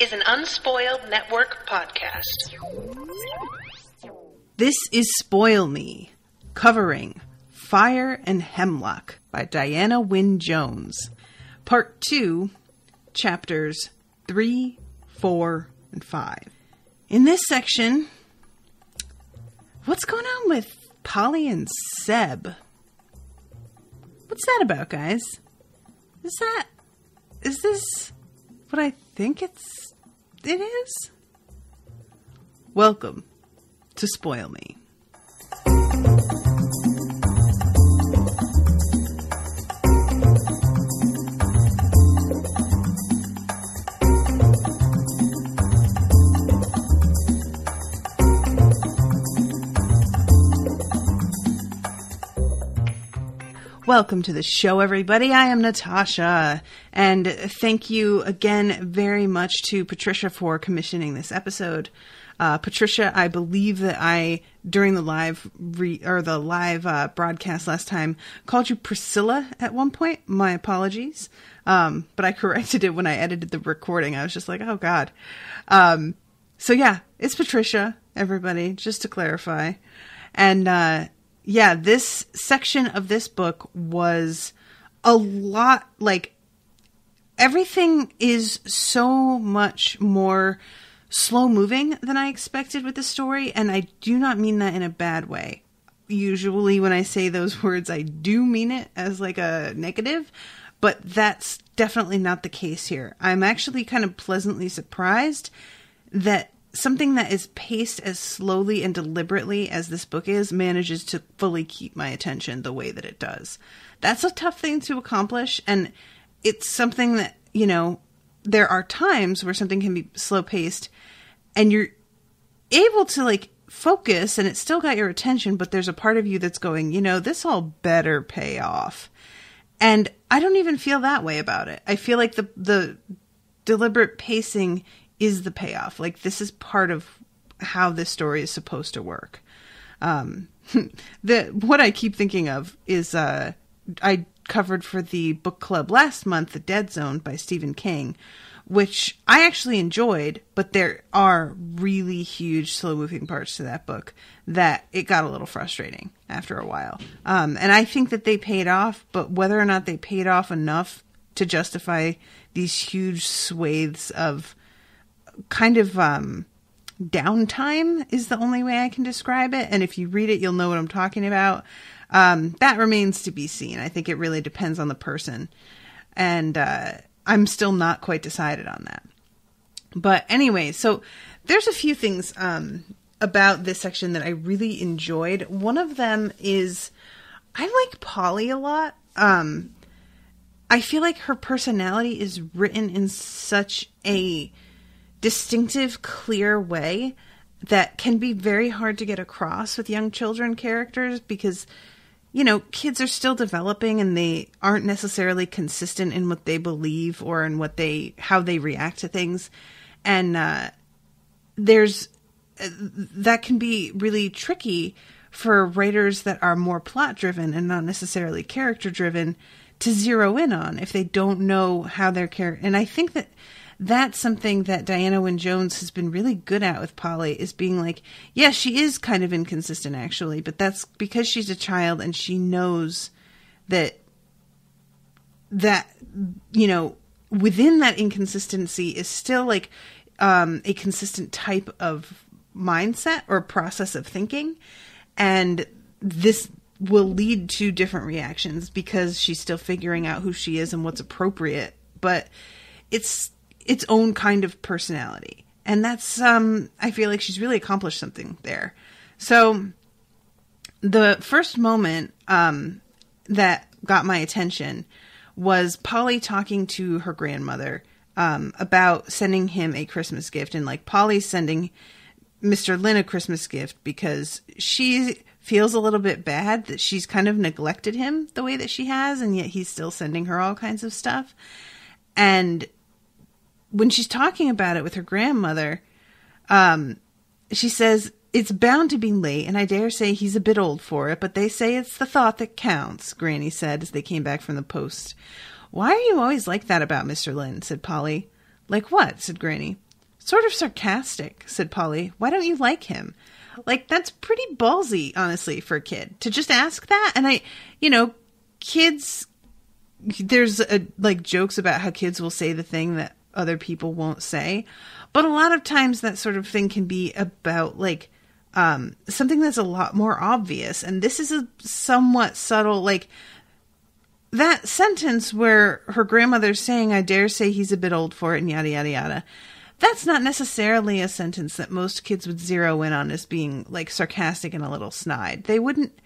is an Unspoiled Network podcast. This is Spoil Me, covering Fire and Hemlock by Diana Wynne Jones. Part 2, chapters 3, 4, and 5. In this section, what's going on with Polly and Seb? What's that about, guys? Is that. Is this what I think it's. It is? Welcome to Spoil Me. Welcome to the show, everybody. I am Natasha, and thank you again very much to Patricia for commissioning this episode. Uh, Patricia, I believe that I during the live re- or the live uh, broadcast last time called you Priscilla at one point. My apologies, um, but I corrected it when I edited the recording. I was just like, oh god. Um, so yeah, it's Patricia. Everybody, just to clarify, and. Uh, yeah, this section of this book was a lot like everything is so much more slow moving than I expected with the story, and I do not mean that in a bad way. Usually, when I say those words, I do mean it as like a negative, but that's definitely not the case here. I'm actually kind of pleasantly surprised that something that is paced as slowly and deliberately as this book is manages to fully keep my attention the way that it does. That's a tough thing to accomplish and it's something that, you know, there are times where something can be slow paced and you're able to like focus and it's still got your attention, but there's a part of you that's going, you know, this all better pay off. And I don't even feel that way about it. I feel like the the deliberate pacing is the payoff. Like this is part of how this story is supposed to work. Um, the what I keep thinking of is uh, I covered for the book club last month, The Dead Zone by Stephen King, which I actually enjoyed, but there are really huge slow moving parts to that book that it got a little frustrating after a while. Um, and I think that they paid off, but whether or not they paid off enough to justify these huge swathes of kind of um, downtime is the only way I can describe it. And if you read it, you'll know what I'm talking about. Um, that remains to be seen. I think it really depends on the person. And uh, I'm still not quite decided on that. But anyway, so there's a few things um, about this section that I really enjoyed. One of them is I like Polly a lot. Um, I feel like her personality is written in such a distinctive, clear way that can be very hard to get across with young children characters because you know kids are still developing and they aren't necessarily consistent in what they believe or in what they how they react to things. And uh, there's uh, that can be really tricky for writers that are more plot driven and not necessarily character driven to zero in on if they don't know how their character and i think that that's something that Diana Wynne Jones has been really good at with Polly is being like, yeah, she is kind of inconsistent actually, but that's because she's a child and she knows that that you know within that inconsistency is still like um, a consistent type of mindset or process of thinking, and this will lead to different reactions because she's still figuring out who she is and what's appropriate, but it's its own kind of personality. And that's um I feel like she's really accomplished something there. So the first moment um that got my attention was Polly talking to her grandmother um, about sending him a Christmas gift, and like Polly sending Mr. Lynn a Christmas gift because she feels a little bit bad that she's kind of neglected him the way that she has, and yet he's still sending her all kinds of stuff. And when she's talking about it with her grandmother, um, she says, It's bound to be late, and I dare say he's a bit old for it, but they say it's the thought that counts, Granny said as they came back from the post. Why are you always like that about Mr. Lynn? said Polly. Like what? said Granny. Sort of sarcastic, said Polly. Why don't you like him? Like, that's pretty ballsy, honestly, for a kid to just ask that. And I, you know, kids, there's a, like jokes about how kids will say the thing that other people won't say. But a lot of times that sort of thing can be about like um, something that's a lot more obvious. And this is a somewhat subtle, like that sentence where her grandmother's saying, I dare say he's a bit old for it, and yada, yada, yada. That's not necessarily a sentence that most kids would zero in on as being like sarcastic and a little snide. They wouldn't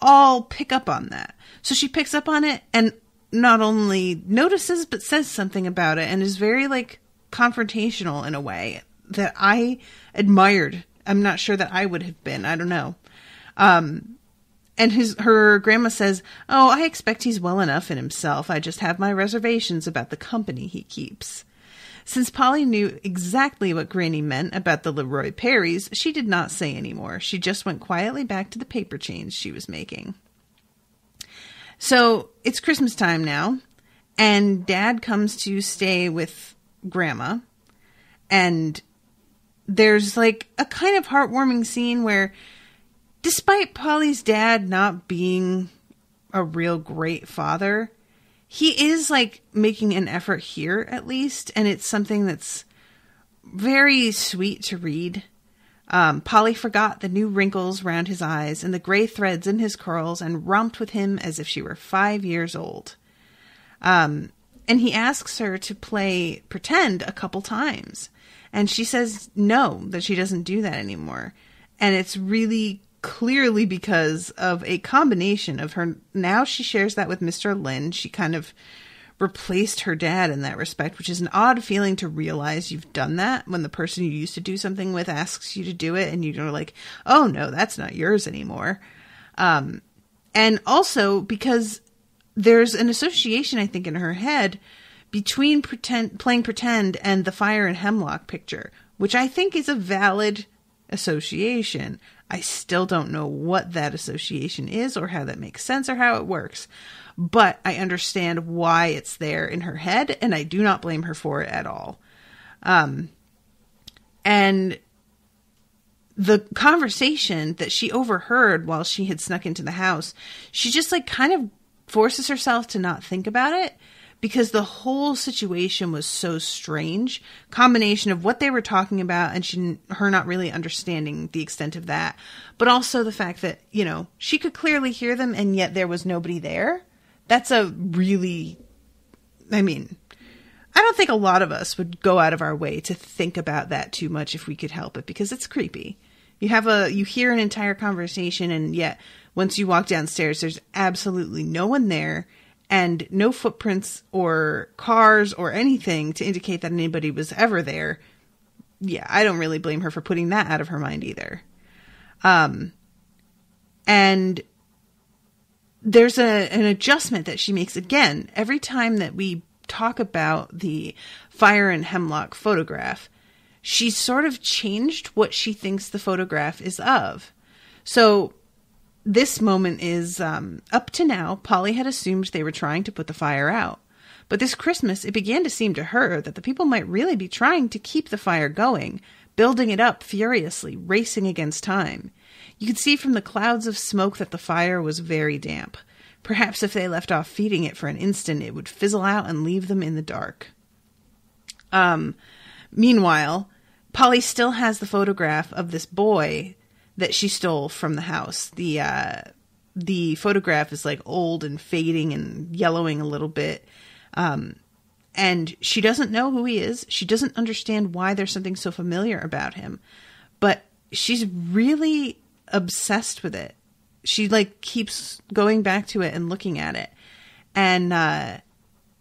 all pick up on that. So she picks up on it and not only notices but says something about it and is very like confrontational in a way that I admired. I'm not sure that I would have been. I don't know. Um, and his her grandma says, "Oh, I expect he's well enough in himself. I just have my reservations about the company he keeps." Since Polly knew exactly what Granny meant about the Leroy Perrys, she did not say any more. She just went quietly back to the paper chains she was making. So it's Christmas time now, and Dad comes to stay with Grandma, and there's like a kind of heartwarming scene where, despite Polly's dad not being a real great father, he is like making an effort here at least, and it's something that's very sweet to read. Um, Polly forgot the new wrinkles round his eyes and the gray threads in his curls and romped with him as if she were five years old. Um, and he asks her to play pretend a couple times. And she says no, that she doesn't do that anymore. And it's really clearly because of a combination of her. Now she shares that with Mr. Lynn. She kind of replaced her dad in that respect, which is an odd feeling to realize you've done that when the person you used to do something with asks you to do it and you're like, oh no, that's not yours anymore. Um, and also because there's an association, I think, in her head between pretend, playing pretend and the fire and hemlock picture, which I think is a valid association. I still don't know what that association is or how that makes sense or how it works but I understand why it's there in her head, and I do not blame her for it at all. Um, and the conversation that she overheard while she had snuck into the house, she just like kind of forces herself to not think about it because the whole situation was so strange combination of what they were talking about and she her not really understanding the extent of that but also the fact that you know she could clearly hear them and yet there was nobody there that's a really, I mean, I don't think a lot of us would go out of our way to think about that too much if we could help it because it's creepy. You have a, you hear an entire conversation and yet once you walk downstairs, there's absolutely no one there and no footprints or cars or anything to indicate that anybody was ever there. Yeah, I don't really blame her for putting that out of her mind either. Um, and there's a, an adjustment that she makes again every time that we talk about the fire and hemlock photograph. She's sort of changed what she thinks the photograph is of. So this moment is um, up to now, Polly had assumed they were trying to put the fire out. But this Christmas, it began to seem to her that the people might really be trying to keep the fire going, building it up furiously, racing against time. You could see from the clouds of smoke that the fire was very damp. Perhaps if they left off feeding it for an instant, it would fizzle out and leave them in the dark. Um, meanwhile, Polly still has the photograph of this boy that she stole from the house. The uh, the photograph is like old and fading and yellowing a little bit. Um, and she doesn't know who he is. She doesn't understand why there's something so familiar about him. But she's really obsessed with it. She like keeps going back to it and looking at it. And uh,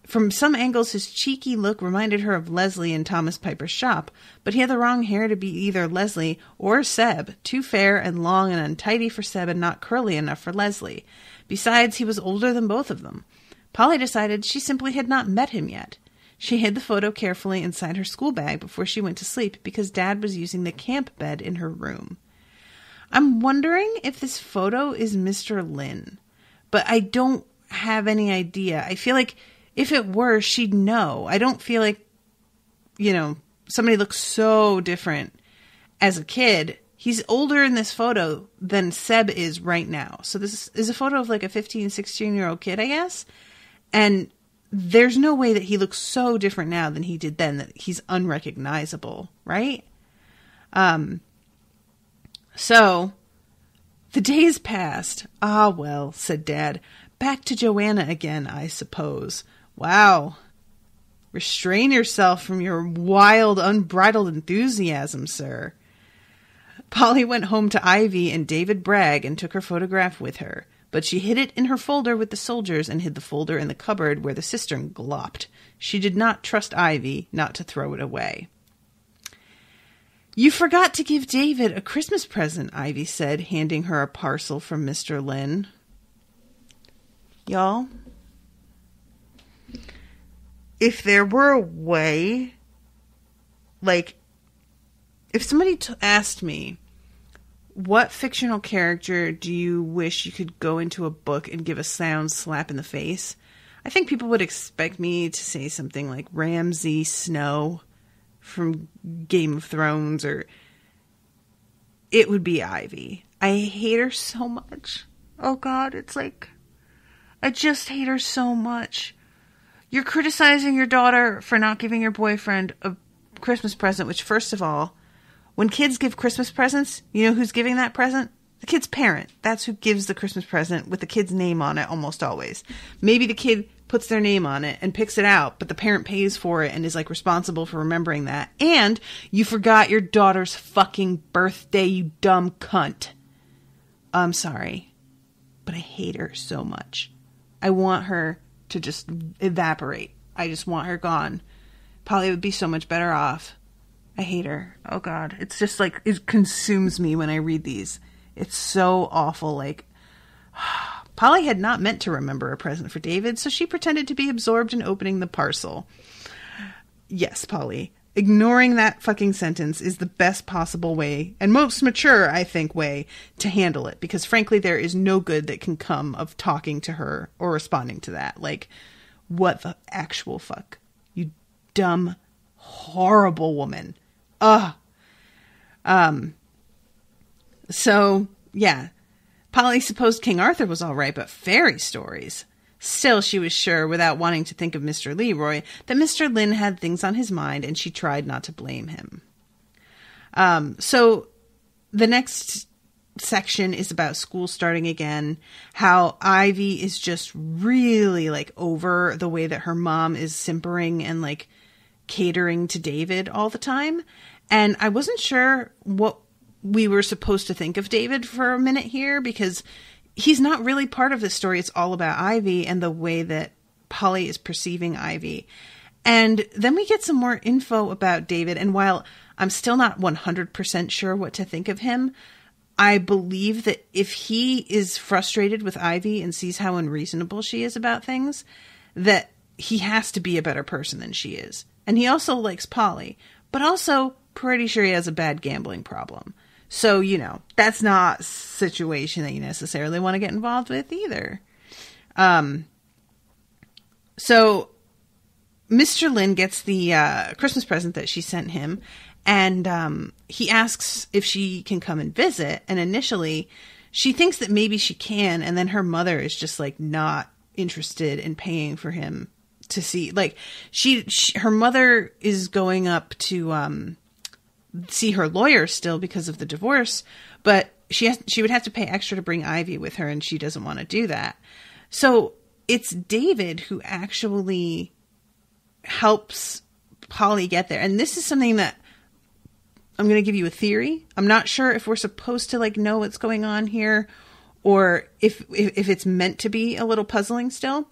from some angles, his cheeky look reminded her of Leslie in Thomas Piper's shop, but he had the wrong hair to be either Leslie or Seb, too fair and long and untidy for Seb and not curly enough for Leslie. Besides, he was older than both of them. Polly decided she simply had not met him yet. She hid the photo carefully inside her school bag before she went to sleep because Dad was using the camp bed in her room. I'm wondering if this photo is Mr. Lynn, but I don't have any idea. I feel like if it were, she'd know. I don't feel like, you know, somebody looks so different as a kid. He's older in this photo than Seb is right now. So this is a photo of like a 15, 16 year old kid, I guess. And there's no way that he looks so different now than he did then that he's unrecognizable, right? Um so the days passed. Ah well, said Dad. Back to Joanna again, I suppose. Wow. Restrain yourself from your wild, unbridled enthusiasm, sir. Polly went home to Ivy and David Bragg and took her photograph with her, but she hid it in her folder with the soldiers and hid the folder in the cupboard where the cistern glopped. She did not trust Ivy not to throw it away. You forgot to give David a Christmas present, Ivy said, handing her a parcel from Mr. Lynn. Y'all, if there were a way, like, if somebody t- asked me, what fictional character do you wish you could go into a book and give a sound slap in the face? I think people would expect me to say something like Ramsay Snow from Game of Thrones, or it would be Ivy. I hate her so much. Oh God, it's like, I just hate her so much. You're criticizing your daughter for not giving your boyfriend a Christmas present, which, first of all, when kids give Christmas presents, you know who's giving that present? The kid's parent. That's who gives the Christmas present with the kid's name on it almost always. Maybe the kid puts their name on it and picks it out, but the parent pays for it and is like responsible for remembering that. And you forgot your daughter's fucking birthday, you dumb cunt. I'm sorry, but I hate her so much. I want her to just evaporate. I just want her gone. Polly would be so much better off. I hate her. Oh god. It's just like it consumes me when I read these. It's so awful like Polly had not meant to remember a present for David, so she pretended to be absorbed in opening the parcel. Yes, Polly. Ignoring that fucking sentence is the best possible way, and most mature, I think, way to handle it, because frankly, there is no good that can come of talking to her or responding to that. Like, what the actual fuck? You dumb, horrible woman. Ugh. Um. So, yeah. Polly supposed King Arthur was all right, but fairy stories. Still, she was sure, without wanting to think of Mr. Leroy, that Mr. Lynn had things on his mind, and she tried not to blame him. Um, so, the next section is about school starting again, how Ivy is just really like over the way that her mom is simpering and like catering to David all the time. And I wasn't sure what we were supposed to think of David for a minute here because he's not really part of the story. It's all about Ivy and the way that Polly is perceiving Ivy. And then we get some more info about David. And while I'm still not 100% sure what to think of him, I believe that if he is frustrated with Ivy and sees how unreasonable she is about things, that he has to be a better person than she is. And he also likes Polly, but also pretty sure he has a bad gambling problem. So, you know, that's not situation that you necessarily want to get involved with either. Um, so Mr. Lynn gets the uh, Christmas present that she sent him, and um, he asks if she can come and visit. And initially, she thinks that maybe she can, and then her mother is just like not interested in paying for him to see. Like she, she her mother is going up to um, see her lawyer still because of the divorce, but she has she would have to pay extra to bring Ivy with her, and she doesn't want to do that. So it's David who actually helps Polly get there, and this is something that I'm going to give you a theory. I'm not sure if we're supposed to like know what's going on here, or if if, if it's meant to be a little puzzling still.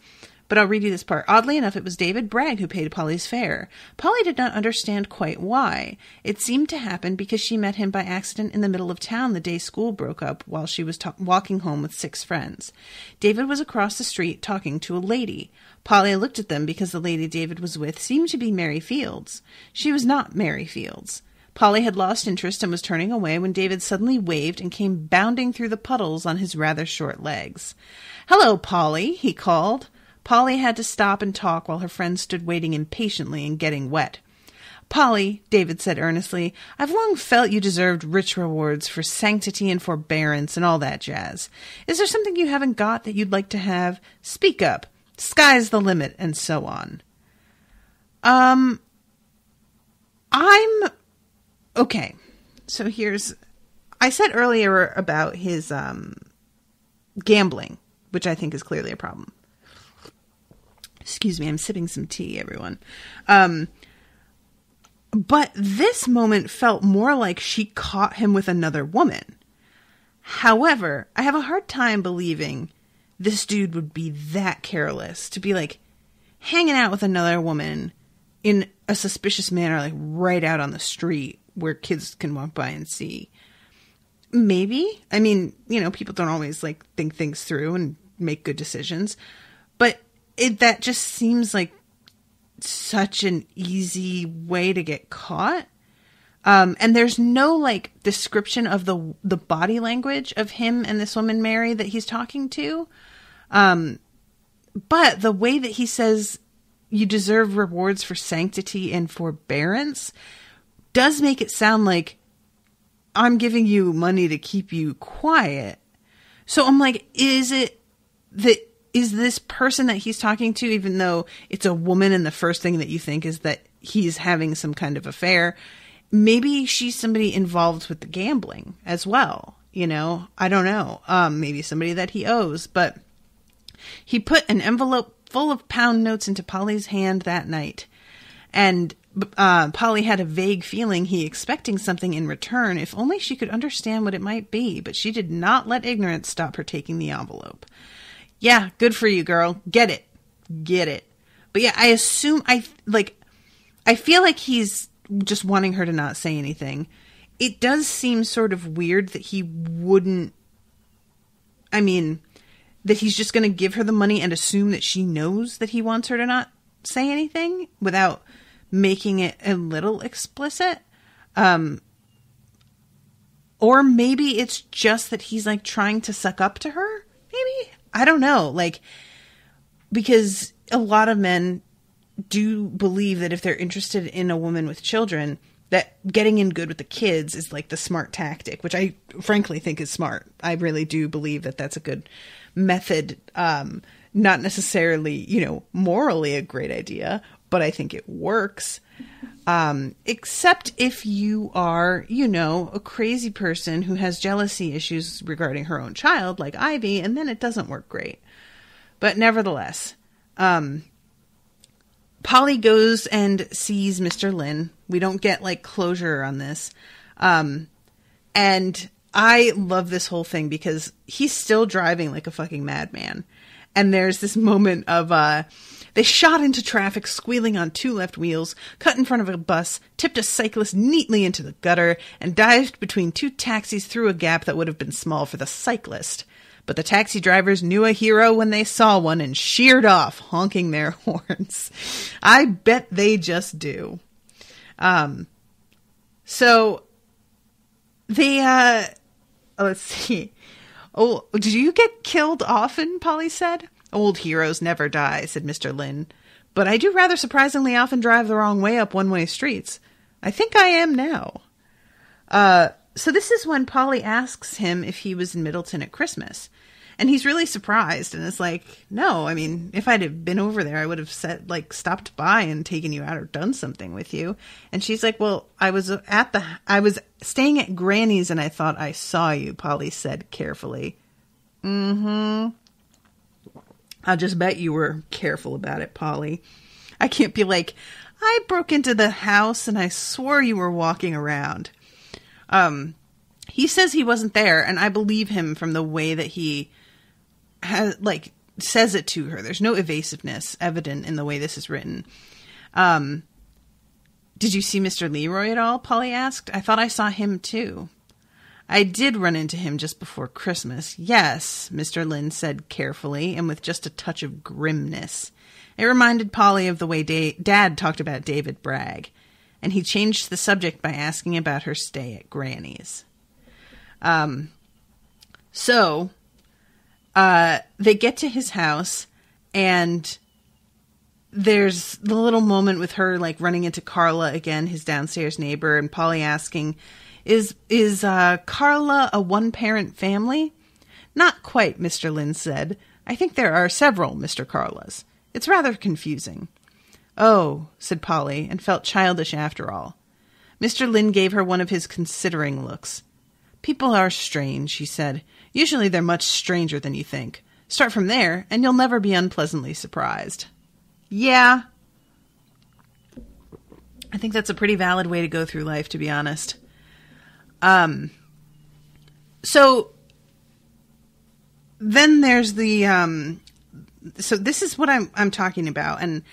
But I'll read you this part. Oddly enough, it was David Bragg who paid Polly's fare. Polly did not understand quite why. It seemed to happen because she met him by accident in the middle of town the day school broke up while she was ta- walking home with six friends. David was across the street talking to a lady. Polly looked at them because the lady David was with seemed to be Mary Fields. She was not Mary Fields. Polly had lost interest and was turning away when David suddenly waved and came bounding through the puddles on his rather short legs. Hello, Polly, he called. Polly had to stop and talk while her friends stood waiting impatiently and getting wet. Polly, David said earnestly, I've long felt you deserved rich rewards for sanctity and forbearance and all that jazz. Is there something you haven't got that you'd like to have? Speak up. Sky's the limit, and so on. Um, I'm okay. So here's, I said earlier about his um gambling, which I think is clearly a problem. Excuse me, I'm sipping some tea, everyone. Um, but this moment felt more like she caught him with another woman. However, I have a hard time believing this dude would be that careless to be like hanging out with another woman in a suspicious manner, like right out on the street where kids can walk by and see. Maybe. I mean, you know, people don't always like think things through and make good decisions, it that just seems like such an easy way to get caught. Um, and there's no like description of the the body language of him and this woman Mary that he's talking to. Um, but the way that he says you deserve rewards for sanctity and forbearance does make it sound like I'm giving you money to keep you quiet. So I'm like, is it that is this person that he's talking to, even though it's a woman and the first thing that you think is that he's having some kind of affair, maybe she's somebody involved with the gambling as well. You know, I don't know. Um, maybe somebody that he owes, but he put an envelope full of pound notes into Polly's hand that night. And uh, Polly had a vague feeling he expecting something in return, if only she could understand what it might be, but she did not let ignorance stop her taking the envelope. Yeah, good for you, girl. Get it. Get it. But yeah, I assume I like I feel like he's just wanting her to not say anything. It does seem sort of weird that he wouldn't I mean, that he's just going to give her the money and assume that she knows that he wants her to not say anything without making it a little explicit. Um or maybe it's just that he's like trying to suck up to her. Maybe I don't know, like because a lot of men do believe that if they're interested in a woman with children, that getting in good with the kids is like the smart tactic, which I frankly think is smart. I really do believe that that's a good method. Um, not necessarily, you know, morally a great idea, but I think it works. Um, except if you are, you know, a crazy person who has jealousy issues regarding her own child, like Ivy, and then it doesn't work great. But nevertheless, um, Polly goes and sees Mr. Lynn. We don't get like closure on this. Um, and I love this whole thing because he's still driving like a fucking madman. And there's this moment of, uh, they shot into traffic, squealing on two left wheels, cut in front of a bus, tipped a cyclist neatly into the gutter, and dived between two taxis through a gap that would have been small for the cyclist. But the taxi drivers knew a hero when they saw one and sheered off, honking their horns. I bet they just do. Um, so they, uh, let's see. Oh, do you get killed often? Polly said. Old heroes never die, said Mr. Lynn. But I do rather surprisingly often drive the wrong way up one way streets. I think I am now. Uh, so this is when Polly asks him if he was in Middleton at Christmas. And he's really surprised and is like, no, I mean, if I'd have been over there, I would have said, like, stopped by and taken you out or done something with you. And she's like, well, I was at the, I was staying at Granny's and I thought I saw you, Polly said carefully. Mm hmm. I'll just bet you were careful about it, Polly. I can't be like, I broke into the house and I swore you were walking around. Um, he says he wasn't there, and I believe him from the way that he has, like, says it to her. There's no evasiveness evident in the way this is written. Um, did you see Mr. Leroy at all? Polly asked. I thought I saw him too. I did run into him just before Christmas. Yes, Mr. Lynn said carefully and with just a touch of grimness. It reminded Polly of the way da- Dad talked about David Bragg, and he changed the subject by asking about her stay at Granny's. Um, so, uh, they get to his house, and there's the little moment with her like running into Carla again, his downstairs neighbor, and Polly asking, "Is is uh, Carla a one parent family?" Not quite, Mr. Lynn said. I think there are several Mr. Carlas. It's rather confusing. Oh, said Polly, and felt childish after all. Mr. Lynn gave her one of his considering looks. People are strange, he said. Usually they're much stranger than you think. Start from there, and you'll never be unpleasantly surprised. Yeah. I think that's a pretty valid way to go through life, to be honest. Um, so then there's the um, so this is what I'm I'm talking about, and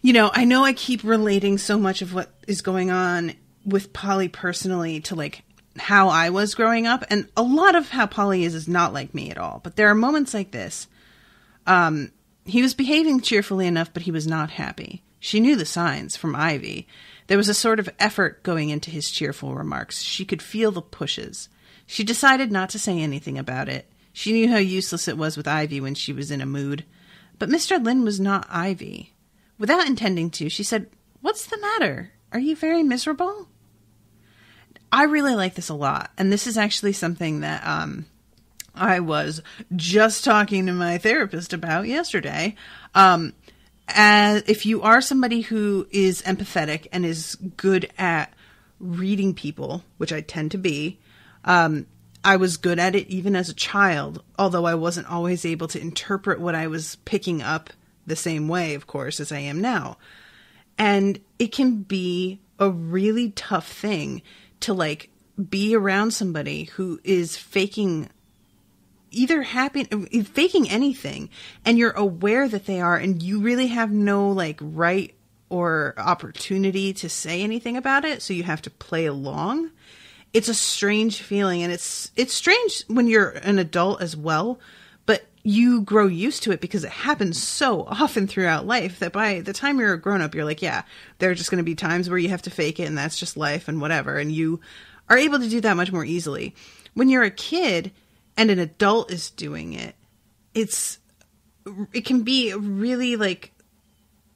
you know I know I keep relating so much of what is going on with Polly personally to like how I was growing up, and a lot of how Polly is is not like me at all. But there are moments like this. Um, he was behaving cheerfully enough, but he was not happy. She knew the signs from Ivy. There was a sort of effort going into his cheerful remarks. She could feel the pushes. She decided not to say anything about it. She knew how useless it was with Ivy when she was in a mood. But Mr. Lynn was not Ivy. Without intending to, she said, What's the matter? Are you very miserable? I really like this a lot. And this is actually something that um, I was just talking to my therapist about yesterday. Um, as if you are somebody who is empathetic and is good at reading people, which I tend to be, um, I was good at it even as a child, although I wasn't always able to interpret what I was picking up the same way, of course, as I am now. And it can be a really tough thing to like be around somebody who is faking either happy faking anything and you're aware that they are and you really have no like right or opportunity to say anything about it so you have to play along. It's a strange feeling and it's it's strange when you're an adult as well but you grow used to it because it happens so often throughout life that by the time you're a grown up you're like yeah there are just going to be times where you have to fake it and that's just life and whatever and you are able to do that much more easily. When you're a kid and an adult is doing it, it's it can be really like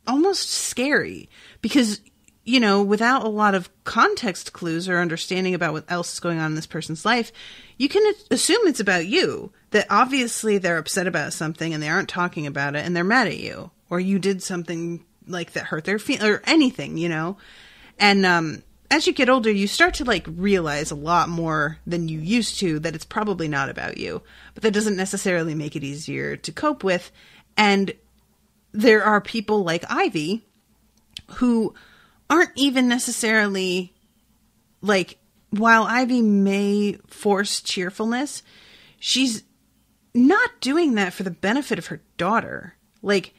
almost scary because you know without a lot of context clues or understanding about what else is going on in this person's life you can assume it's about you that obviously they're upset about something and they aren't talking about it and they're mad at you or you did something like that hurt their feelings or anything you know? And um as you get older, you start to like realize a lot more than you used to that it's probably not about you. But that doesn't necessarily make it easier to cope with. And there are people like Ivy who aren't even necessarily like, while Ivy may force cheerfulness, she's not doing that for the benefit of her daughter. Like,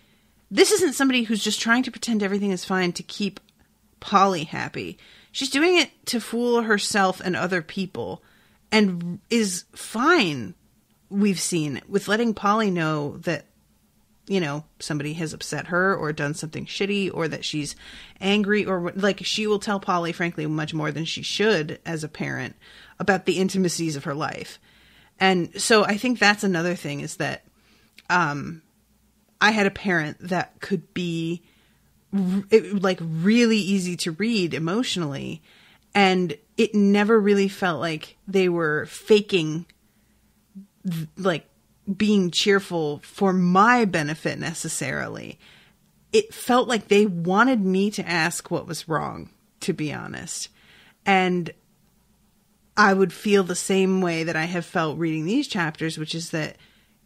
this isn't somebody who's just trying to pretend everything is fine to keep Polly happy. She's doing it to fool herself and other people and is fine, we've seen, with letting Polly know that, you know, somebody has upset her or done something shitty or that she's angry or like she will tell Polly, frankly, much more than she should as a parent about the intimacies of her life. And so I think that's another thing is that um, I had a parent that could be it, like really easy to read emotionally and it never really felt like they were faking like being cheerful for my benefit necessarily. It felt like they wanted me to ask what was wrong to be honest. And i would feel the same way that i have felt reading these chapters which is that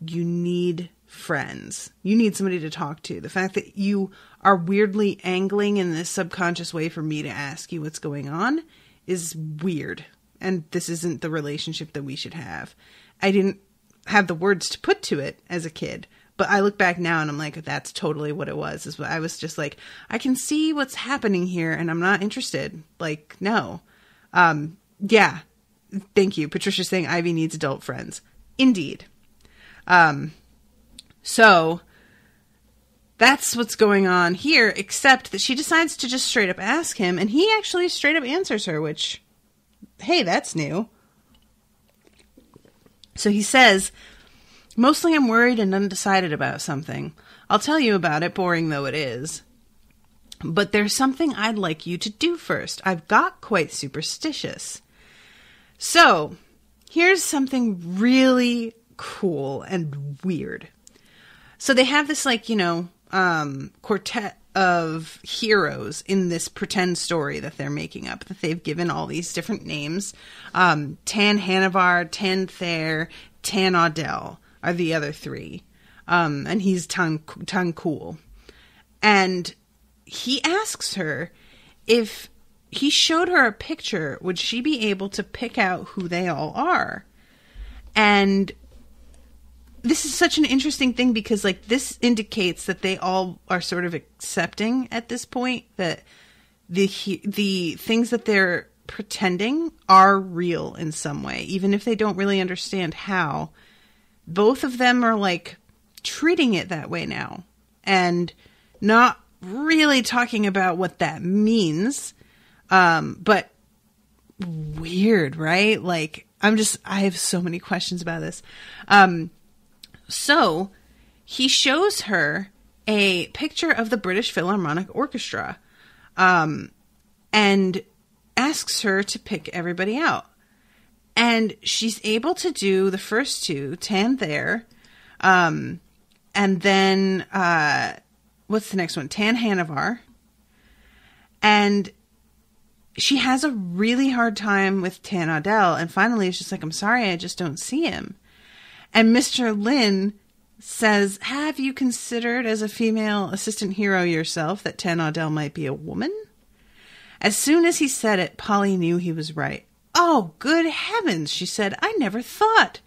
you need friends. You need somebody to talk to. The fact that you are weirdly angling in this subconscious way for me to ask you what's going on is weird. And this isn't the relationship that we should have. I didn't have the words to put to it as a kid, but I look back now and I'm like, that's totally what it was. Is I was just like, I can see what's happening here and I'm not interested. Like, no. Um, yeah. Thank you. Patricia's saying Ivy needs adult friends. Indeed. Um, so that's what's going on here, except that she decides to just straight up ask him, and he actually straight up answers her, which, hey, that's new. So he says, Mostly I'm worried and undecided about something. I'll tell you about it, boring though it is. But there's something I'd like you to do first. I've got quite superstitious. So, here's something really cool and weird. So they have this like, you know, um quartet of heroes in this pretend story that they're making up that they've given all these different names. Um Tan Hanivar, Tan Thare, Tan Audel are the other three. Um and he's Tan Tan Coul. And he asks her if he showed her a picture, would she be able to pick out who they all are? And this is such an interesting thing because like this indicates that they all are sort of accepting at this point that the the things that they're pretending are real in some way even if they don't really understand how. Both of them are like treating it that way now and not really talking about what that means. Um but weird right? Like i'm just i have so many questions about this. Um so he shows her a picture of the British Philharmonic Orchestra um, and asks her to pick everybody out. And she's able to do the first two, Tan Thare, um, and then uh, what's the next one? Tan Hanivar. And she has a really hard time with Tan Audel, and finally it's just like, I'm sorry, I just don't see him. And Mr. Lynn says, Have you considered as a female assistant hero yourself that Tan Audel might be a woman? As soon as he said it, Polly knew he was right. Oh, good heavens, she said. I never thought.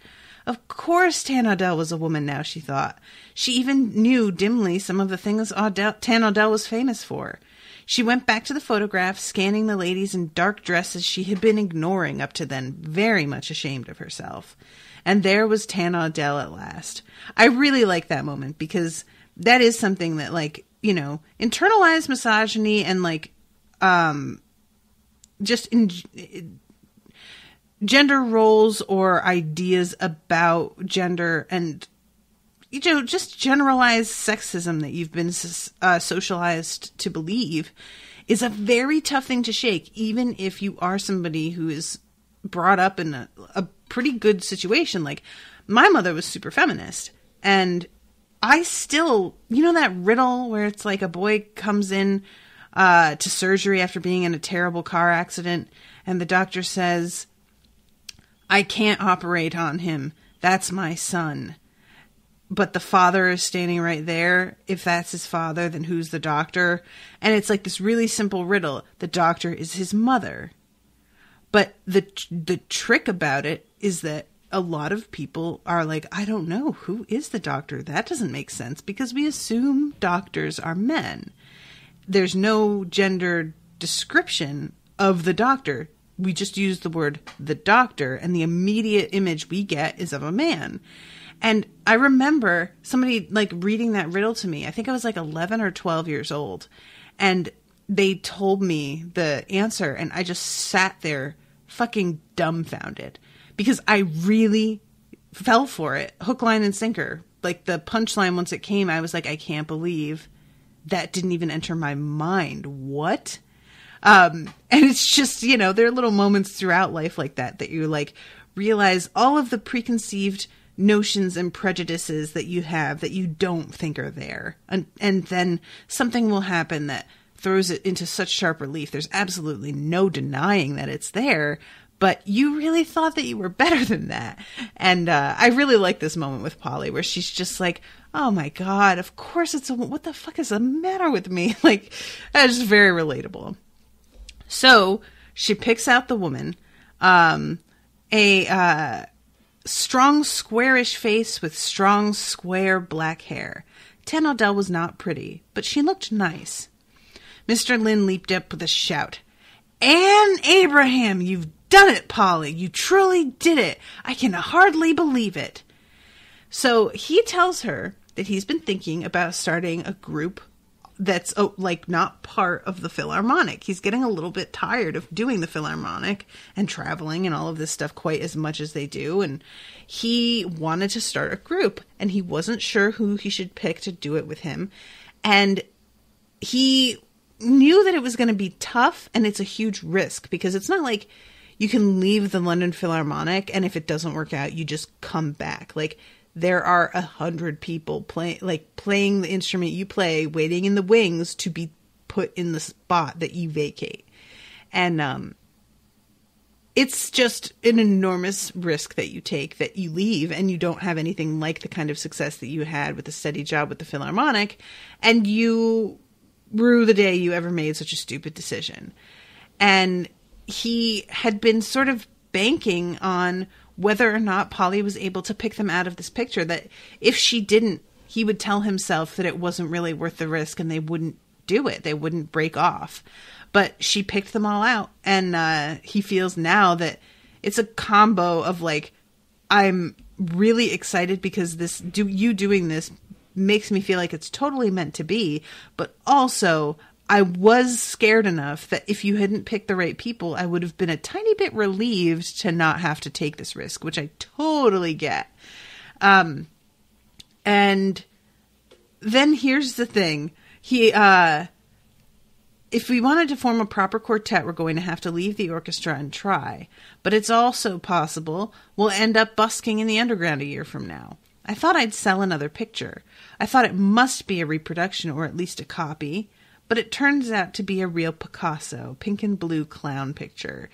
Of course, Tan Audel was a woman now, she thought. She even knew dimly some of the things Audel, Tan Audel was famous for. She went back to the photograph, scanning the ladies in dark dresses she had been ignoring up to then, very much ashamed of herself and there was Tan Audel at last. I really like that moment because that is something that like, you know, internalized misogyny and like um just in gender roles or ideas about gender and you know just generalized sexism that you've been uh, socialized to believe is a very tough thing to shake even if you are somebody who is brought up in a, a pretty good situation. Like my mother was super feminist and I still, you know, that riddle where it's like a boy comes in uh, to surgery after being in a terrible car accident, and the doctor says, I can't operate on him. That's my son. But the father is standing right there. If that's his father, then who's the doctor? And it's like this really simple riddle. The doctor is his mother. But the the trick about it is that a lot of people are like, I don't know, who is the doctor? That doesn't make sense because we assume doctors are men. There's no gender description of the doctor. We just use the word the doctor, and the immediate image we get is of a man. And I remember somebody like reading that riddle to me. I think I was like 11 or 12 years old. And they told me the answer, and I just sat there fucking dumbfounded because I really fell for it hook, line, and sinker. Like the punchline, once it came, I was like, I can't believe that didn't even enter my mind. What? Um, and it's just, you know, there are little moments throughout life like that that you like realize all of the preconceived notions and prejudices that you have that you don't think are there. And, and then something will happen that throws it into such sharp relief. There's absolutely no denying that it's there, but you really thought that you were better than that. And uh, I really like this moment with Polly where she's just like, oh my God, of course it's a, what the fuck is the matter with me? Like, that's very relatable. So she picks out the woman, um, a uh, strong, squarish face with strong, square black hair. Tan Audel was not pretty, but she looked nice. Mr. Lynn leaped up with a shout. Anne Abraham, you've done it, Polly. You truly did it. I can hardly believe it. So he tells her that he's been thinking about starting a group that's oh, like not part of the Philharmonic. He's getting a little bit tired of doing the Philharmonic and traveling and all of this stuff quite as much as they do. And he wanted to start a group and he wasn't sure who he should pick to do it with him. And he knew that it was going to be tough and it's a huge risk because it's not like you can leave the London Philharmonic and if it doesn't work out, you just come back. Like there are a hundred people playing, like playing the instrument you play, waiting in the wings to be put in the spot that you vacate. And, um, it's just an enormous risk that you take that you leave and you don't have anything like the kind of success that you had with a steady job with the Philharmonic and you rue the day you ever made such a stupid decision. And he had been sort of banking on whether or not Polly was able to pick them out of this picture. That if she didn't, he would tell himself that it wasn't really worth the risk and they wouldn't do it. They wouldn't break off. But she picked them all out. And uh, he feels now that it's a combo of like, I'm really excited because this do you doing this makes me feel like it's totally meant to be, but also I was scared enough that if you hadn't picked the right people, I would have been a tiny bit relieved to not have to take this risk, which I totally get. Um, and then here's the thing. He, uh, if we wanted to form a proper quartet, we're going to have to leave the orchestra and try. But it's also possible we'll end up busking in the underground a year from now. I thought I'd sell another picture. I thought it must be a reproduction or at least a copy but it turns out to be a real Picasso, pink and blue clown picture.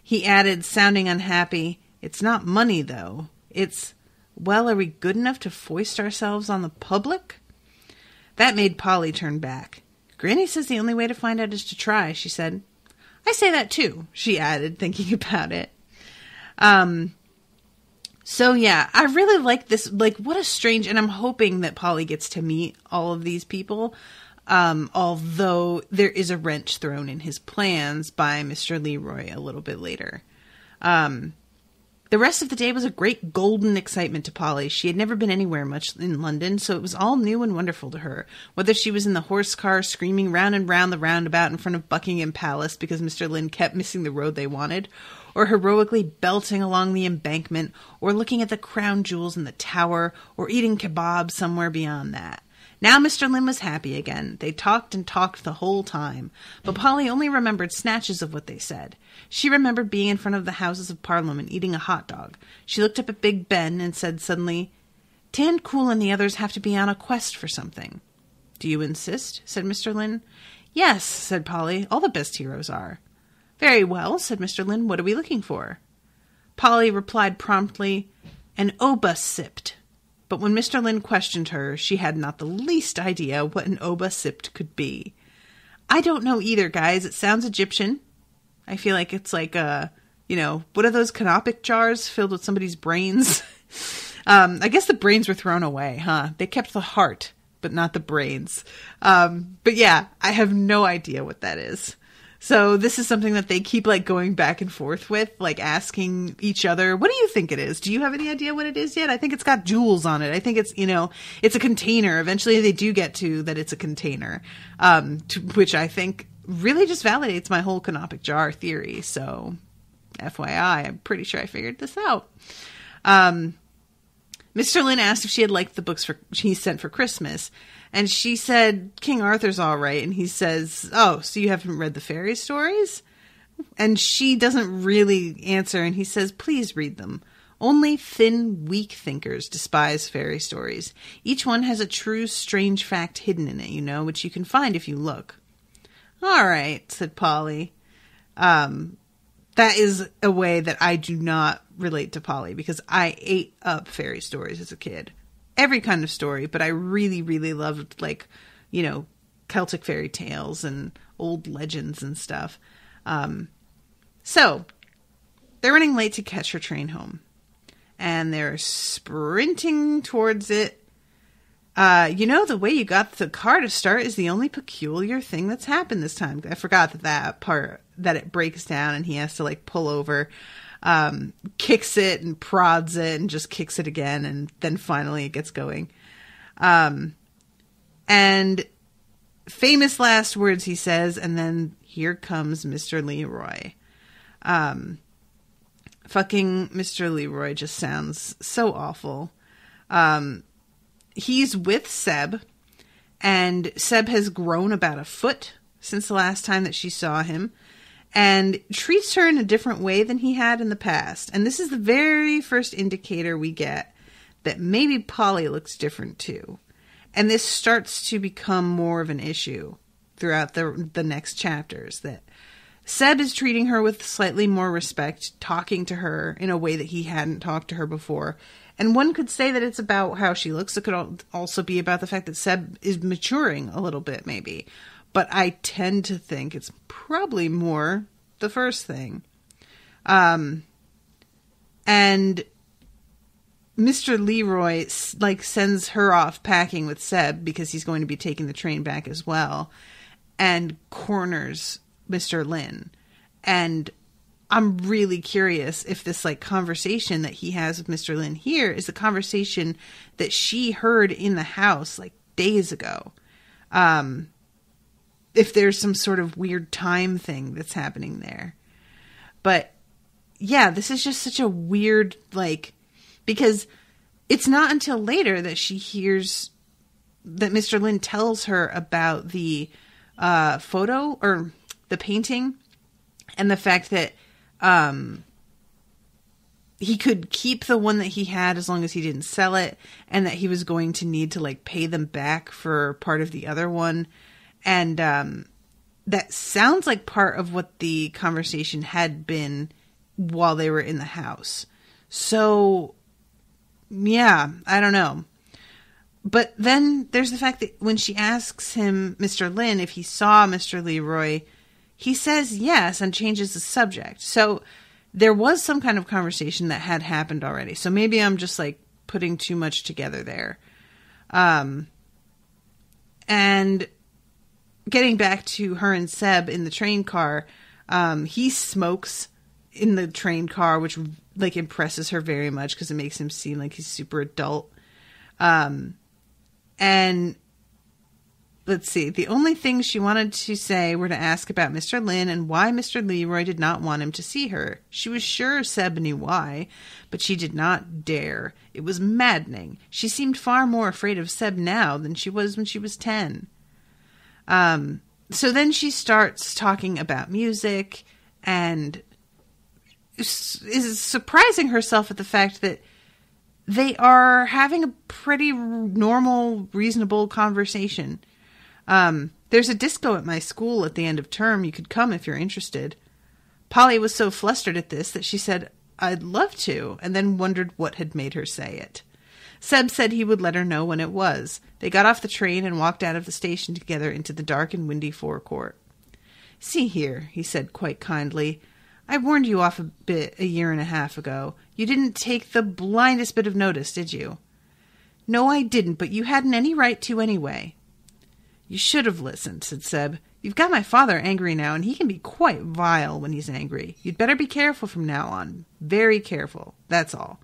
He added, sounding unhappy, It's not money, though. It's, well, are we good enough to foist ourselves on the public? That made Polly turn back. Granny says the only way to find out is to try, she said. I say that too, she added, thinking about it. Um, so yeah, I really like this. Like, what a strange, and I'm hoping that Polly gets to meet all of these people. Um, although there is a wrench thrown in his plans by Mr. Leroy a little bit later. Um, the rest of the day was a great golden excitement to Polly. She had never been anywhere much in London, so it was all new and wonderful to her. Whether she was in the horse car screaming round and round the roundabout in front of Buckingham Palace because Mr. Lynn kept missing the road they wanted, or heroically belting along the embankment, or looking at the crown jewels in the tower, or eating kebab somewhere beyond that. Now Mr. Lynn was happy again. They talked and talked the whole time, but Polly only remembered snatches of what they said. She remembered being in front of the Houses of Parliament eating a hot dog. She looked up at Big Ben and said suddenly, Tan Coul and the others have to be on a quest for something. Do you insist? said Mr. Lynn. Yes, said Polly. All the best heroes are. Very well, said Mr. Lynn. What are we looking for? Polly replied promptly, An obosopt. But when Mr. Lynn questioned her, she had not the least idea what an obosopt could be. I don't know either, guys. It sounds Egyptian. I feel like it's like, a, you know, what are those canopic jars filled with somebody's brains? um, I guess the brains were thrown away, huh? They kept the heart, but not the brains. Um, but yeah, I have no idea what that is. So this is something that they keep like going back and forth with, like asking each other, "What do you think it is? Do you have any idea what it is yet?" I think it's got jewels on it. I think it's you know it's a container. Eventually, they do get to that it's a container, um, to, which I think really just validates my whole canopic jar theory. So, FYI, I'm pretty sure I figured this out. Um, Mr. Lynn asked if she had liked the books for he sent for Christmas, and she said, King Arthur's all right. And he says, Oh, so you haven't read the fairy stories? And she doesn't really answer. And he says, Please read them. Only thin, weak thinkers despise fairy stories. Each one has a true, strange fact hidden in it, you know, which you can find if you look. All right, said Polly. Um, that is a way that I do not relate to Polly because I ate up fairy stories as a kid every kind of story, but I really, really loved like, you know, Celtic fairy tales and old legends and stuff. Um, so they're running late to catch her train home, and they're sprinting towards it. Uh, you know, the way you got the car to start is the only peculiar thing that's happened this time. I forgot that that part that it breaks down and he has to like pull over um, kicks it and prods it and just kicks it again, and then finally it gets going. Um, and famous last words he says, and then here comes Mr. Leroy. Um, fucking Mr. Leroy just sounds so awful. Um, he's with Seb, and Seb has grown about a foot since the last time that she saw him and treats her in a different way than he had in the past. And this is the very first indicator we get that maybe Polly looks different too. And this starts to become more of an issue throughout the the next chapters that Seb is treating her with slightly more respect, talking to her in a way that he hadn't talked to her before. And one could say that it's about how she looks. It could also be about the fact that Seb is maturing a little bit, maybe but I tend to think it's probably more the first thing. Um, and Mr. Leroy like sends her off packing with Seb because he's going to be taking the train back as well, and corners Mr. Lynn, and I'm really curious if this like conversation that he has with Mr. Lynn here is the conversation that she heard in the house like days ago. Um, if there's some sort of weird time thing that's happening there. But yeah, this is just such a weird like because it's not until later that she hears that Mr. Lynn tells her about the uh, photo or the painting and the fact that um, he could keep the one that he had as long as he didn't sell it and that he was going to need to like pay them back for part of the other one and um, that sounds like part of what the conversation had been while they were in the house. So, yeah, I don't know. But then there's the fact that when she asks him, Mr. Lynn, if he saw Mr. Leroy, he says yes and changes the subject. So there was some kind of conversation that had happened already. So maybe I'm just like putting too much together there. Um, and getting back to her and Seb in the train car, um, he smokes in the train car, which like impresses her very much because it makes him seem like he's super adult. Um, and let's see, the only things she wanted to say were to ask about Mr. Lynn and why Mr. Leroy did not want him to see her. She was sure Seb knew why, but she did not dare. It was maddening. She seemed far more afraid of Seb now than she was when she was ten. Um, so then she starts talking about music and is surprising herself at the fact that they are having a pretty normal, reasonable conversation. Um, there's a disco at my school at the end of term. You could come if you're interested. Polly was so flustered at this that she said, I'd love to, and then wondered what had made her say it. Seb said he would let her know when it was. They got off the train and walked out of the station together into the dark and windy forecourt. See here, he said quite kindly. I warned you off a bit a year and a half ago. You didn't take the blindest bit of notice, did you? No, I didn't, but you hadn't any right to anyway. You should have listened, said Seb. You've got my father angry now, and he can be quite vile when he's angry. You'd better be careful from now on. Very careful. That's all.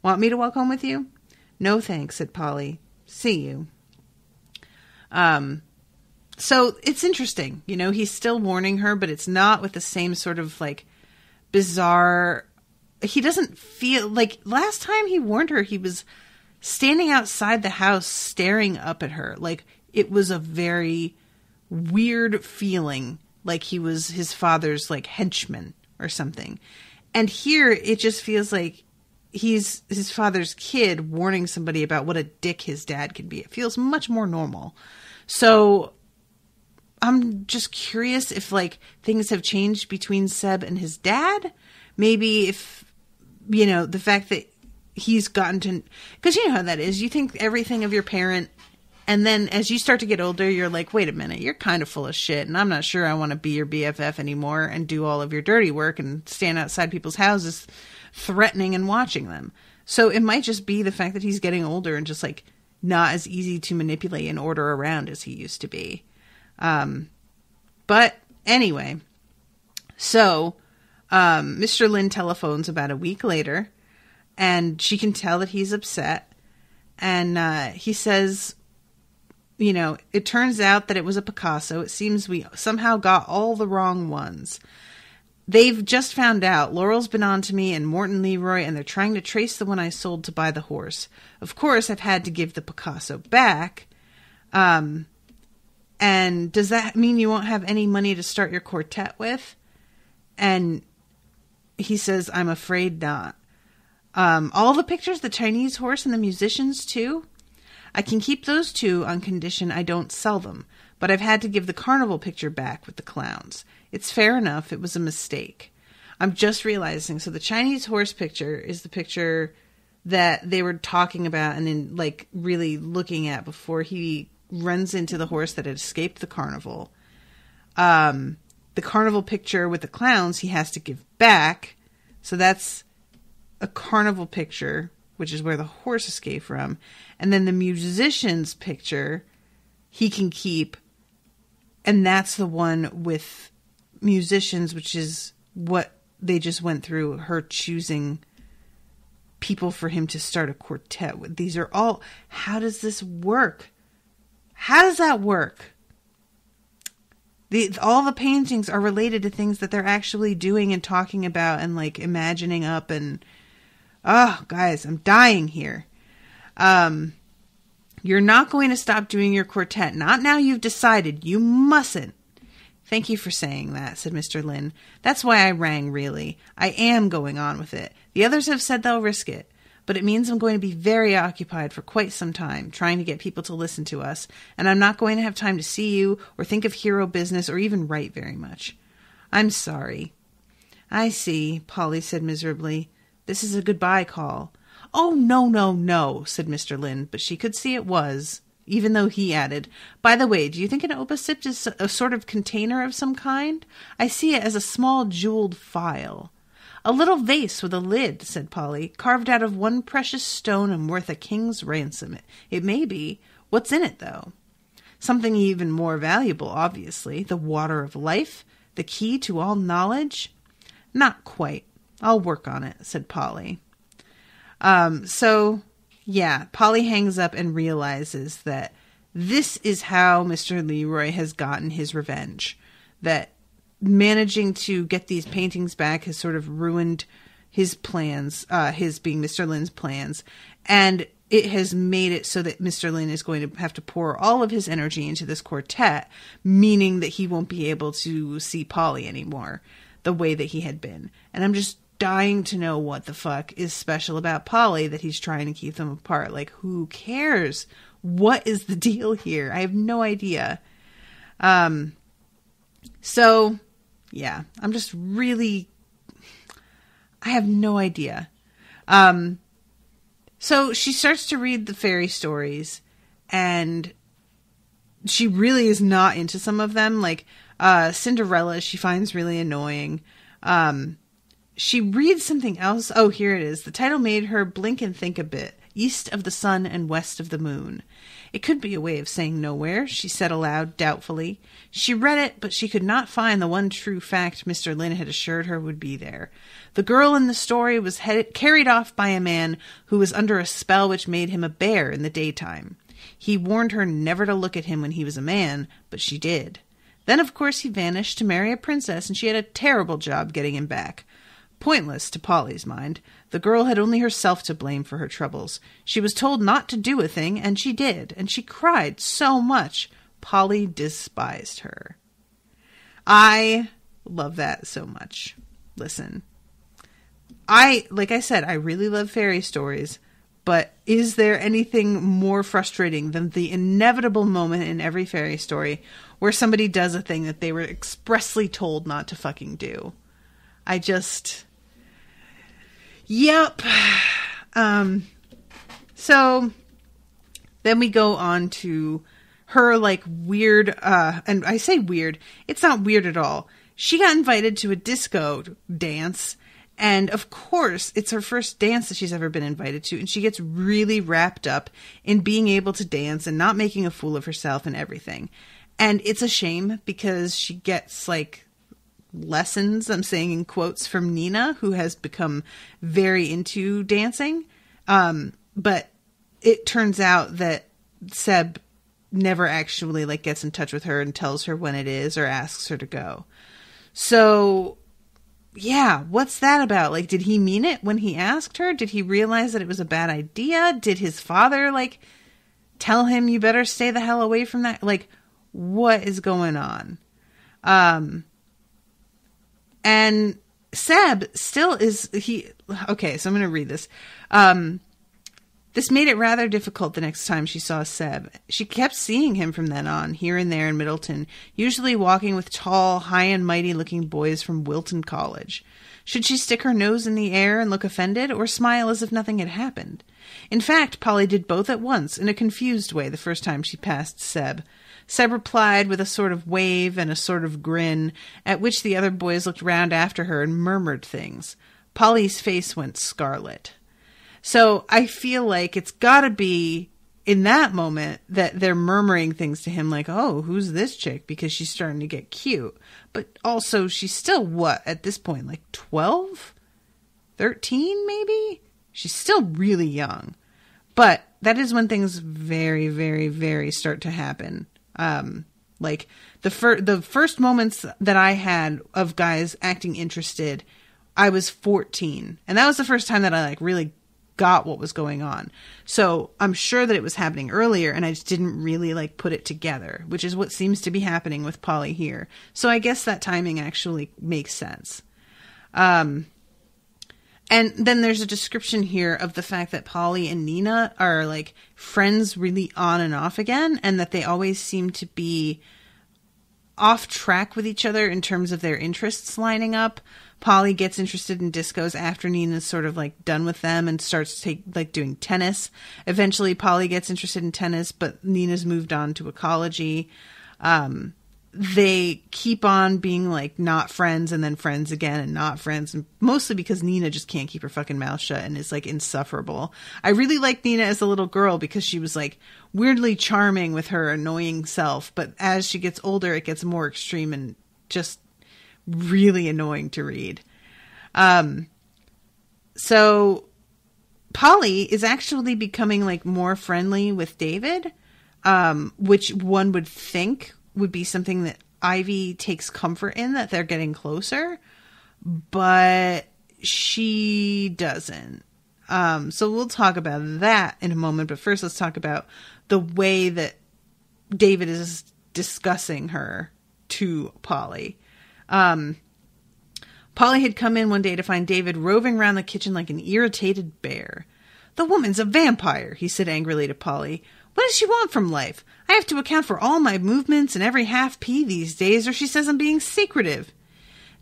Want me to walk home with you? No thanks, said Polly. See you. Um, so it's interesting. You know, he's still warning her, but it's not with the same sort of like bizarre. He doesn't feel like last time he warned her, he was standing outside the house staring up at her. Like it was a very weird feeling, like he was his father's like henchman or something. And here it just feels like he's his father's kid warning somebody about what a dick his dad can be. It feels much more normal. So I'm just curious if like things have changed between Seb and his dad. Maybe if you know the fact that he's gotten to because you know how that is. You think everything of your parent, and then as you start to get older, you're like, wait a minute, you're kind of full of shit, and I'm not sure I want to be your BFF anymore and do all of your dirty work and stand outside people's houses threatening and watching them. So it might just be the fact that he's getting older and just like not as easy to manipulate and order around as he used to be. Um, but anyway, so um, Mr. Lynn telephones about a week later, and she can tell that he's upset. And uh, he says, you know, it turns out that it was a Picasso. It seems we somehow got all the wrong ones. They've just found out. Laurel's been on to me and Morton Leroy, and they're trying to trace the one I sold to buy the horse. Of course, I've had to give the Picasso back. Um, and does that mean you won't have any money to start your quartet with? And he says, I'm afraid not. Um, all the pictures, the Chinese horse and the musicians too. I can keep those two on condition I don't sell them, but I've had to give the carnival picture back with the clowns. It's fair enough, it was a mistake. I'm just realizing. So the Chinese horse picture is the picture that they were talking about and then like really looking at before he runs into the horse that had escaped the carnival. Um, the carnival picture with the clowns he has to give back. So that's a carnival picture, which is where the horse escaped from. And then the musician's picture he can keep. And that's the one with musicians, which is what they just went through her choosing people for him to start a quartet with. These are all, how does this work? How does that work? The, all the paintings are related to things that they're actually doing and talking about and like imagining up and oh guys i'm dying here um you're not going to stop doing your quartet not now you've decided you mustn't thank you for saying that said mr lynn that's why i rang really i am going on with it the others have said they'll risk it but it means I'm going to be very occupied for quite some time trying to get people to listen to us, and I'm not going to have time to see you or think of hero business or even write very much. I'm sorry. I see, Polly said miserably. This is a goodbye call. Oh, no, no, no, said Mr. Lynn, but she could see it was, even though he added, By the way, do you think an obosopt is a sort of container of some kind? I see it as a small jeweled phial. A little vase with a lid, said Polly, carved out of one precious stone and worth a king's ransom. It may be. What's in it, though? Something even more valuable, obviously. The water of life? The key to all knowledge? Not quite. I'll work on it, said Polly. Um, so, yeah, Polly hangs up and realizes that this is how Mr. Leroy has gotten his revenge. That managing to get these paintings back has sort of ruined his plans, uh, his being Mr. Lynn's plans, and it has made it so that Mr. Lynn is going to have to pour all of his energy into this quartet, meaning that he won't be able to see Polly anymore the way that he had been. And I'm just dying to know what the fuck is special about Polly that he's trying to keep them apart. Like, who cares? What is the deal here? I have no idea. Um, so yeah, I'm just really, I have no idea. Um, so she starts to read the fairy stories, and she really is not into some of them. Like uh, Cinderella, she finds really annoying. Um, she reads something else. Oh, here it is. The title made her blink and think a bit. East of the sun and west of the moon. It could be a way of saying nowhere, she said aloud, doubtfully. She read it, but she could not find the one true fact Mr. Lynn had assured her would be there. The girl in the story was carried off by a man who was under a spell which made him a bear in the daytime. He warned her never to look at him when he was a man, but she did. Then, of course, he vanished to marry a princess, and she had a terrible job getting him back. Pointless to Polly's mind. The girl had only herself to blame for her troubles. She was told not to do a thing, and she did, and she cried so much. Polly despised her. I love that so much. Listen, I, like I said, I really love fairy stories, but is there anything more frustrating than the inevitable moment in every fairy story where somebody does a thing that they were expressly told not to fucking do? I just Yep. Um, so then we go on to her like weird, uh, and I say weird, it's not weird at all. She got invited to a disco dance, and of course, it's her first dance that she's ever been invited to, and she gets really wrapped up in being able to dance and not making a fool of herself and everything. And it's a shame because she gets like lessons, I'm saying in quotes, from Nina, who has become very into dancing. Um, but it turns out that Seb never actually like gets in touch with her and tells her when it is or asks her to go. So yeah, what's that about? Like did he mean it when he asked her? Did he realize that it was a bad idea? Did his father like tell him you better stay the hell away from that? Like what is going on? Um and Seb still is he okay, so I'm going to read this. Um this made it rather difficult the next time she saw Seb. She kept seeing him from then on, here and there in Middleton, usually walking with tall, high and mighty looking boys from Wilton College. Should she stick her nose in the air and look offended, or smile as if nothing had happened? In fact, Polly did both at once, in a confused way, the first time she passed Seb. Seb replied with a sort of wave and a sort of grin, at which the other boys looked round after her and murmured things. Polly's face went scarlet. So I feel like it's got to be in that moment that they're murmuring things to him like, "Oh, who's this chick?" because she's starting to get cute. But also she's still what at this point like 12? 13 maybe? She's still really young. But that is when things very very very start to happen. Um like the fir- the first moments that I had of guys acting interested, I was 14. And that was the first time that I like really got what was going on. So I'm sure that it was happening earlier and I just didn't really like put it together, which is what seems to be happening with Polly here. So I guess that timing actually makes sense. Um, and then there's a description here of the fact that Polly and Nina are like friends really on and off again, and that they always seem to be off track with each other in terms of their interests lining up. Polly gets interested in discos after Nina's sort of like done with them and starts take like doing tennis. Eventually, Polly gets interested in tennis, but Nina's moved on to ecology. Um, they keep on being like not friends and then friends again and not friends, and mostly because Nina just can't keep her fucking mouth shut and is like insufferable. I really liked Nina as a little girl because she was like weirdly charming with her annoying self, but as she gets older, it gets more extreme and just really annoying to read. Um, so Polly is actually becoming like more friendly with David, um, which one would think would be something that Ivy takes comfort in that they're getting closer, but she doesn't. Um, so we'll talk about that in a moment, but first let's talk about the way that David is discussing her to Polly. Um, Polly had come in one day to find David roving around the kitchen like an irritated bear. The woman's a vampire, he said angrily to Polly. What does she want from life? I have to account for all my movements and every half pee these days, or she says I'm being secretive.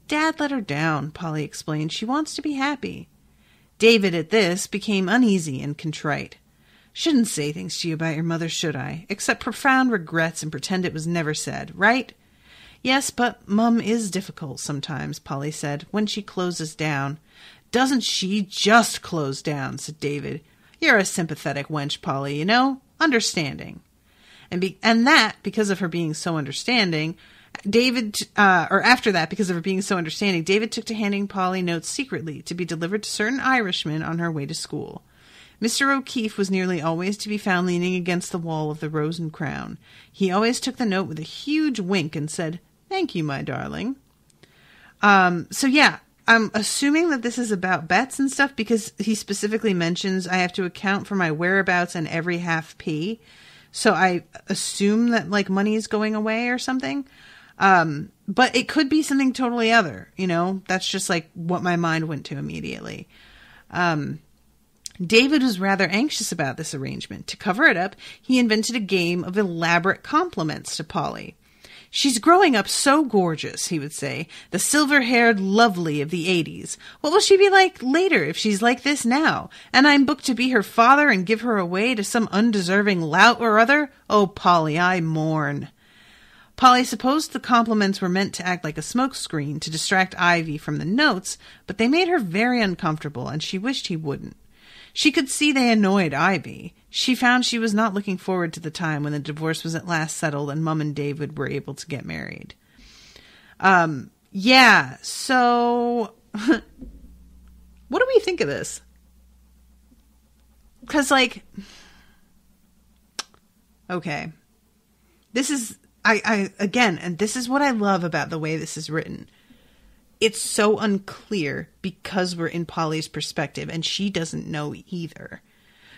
Dad let her down, Polly explained. She wants to be happy. David, at this, became uneasy and contrite. Shouldn't say things to you about your mother, should I? Except profound regrets and pretend it was never said, right? Yes, but Mum is difficult sometimes, Polly said, when she closes down. Doesn't she just close down, said David. You're a sympathetic wench, Polly, you know? Understanding. And be- and that, because of her being so understanding, David, uh, or after that, because of her being so understanding, David took to handing Polly notes secretly to be delivered to certain Irishmen on her way to school. Mr. O'Keefe was nearly always to be found leaning against the wall of the Rose and Crown. He always took the note with a huge wink and said, Thank you, my darling. Um, so yeah, I'm assuming that this is about bets and stuff because he specifically mentions I have to account for my whereabouts and every half p. So I assume that like money is going away or something. Um, but it could be something totally other, you know? That's just like what my mind went to immediately. Um, David was rather anxious about this arrangement. To cover it up, he invented a game of elaborate compliments to Polly. She's growing up so gorgeous, he would say, the silver haired lovely of the 80s. What will she be like later if she's like this now? And I'm booked to be her father and give her away to some undeserving lout or other? Oh, Polly, I mourn. Polly supposed the compliments were meant to act like a smokescreen to distract Ivy from the notes, but they made her very uncomfortable, and she wished he wouldn't. She could see they annoyed Ivy. She found she was not looking forward to the time when the divorce was at last settled and Mum and David were able to get married. Um, yeah, so what do we think of this? Because, like, okay. this is I, I again, and this is what I love about the way this is written. It's so unclear because we're in Polly's perspective and she doesn't know either.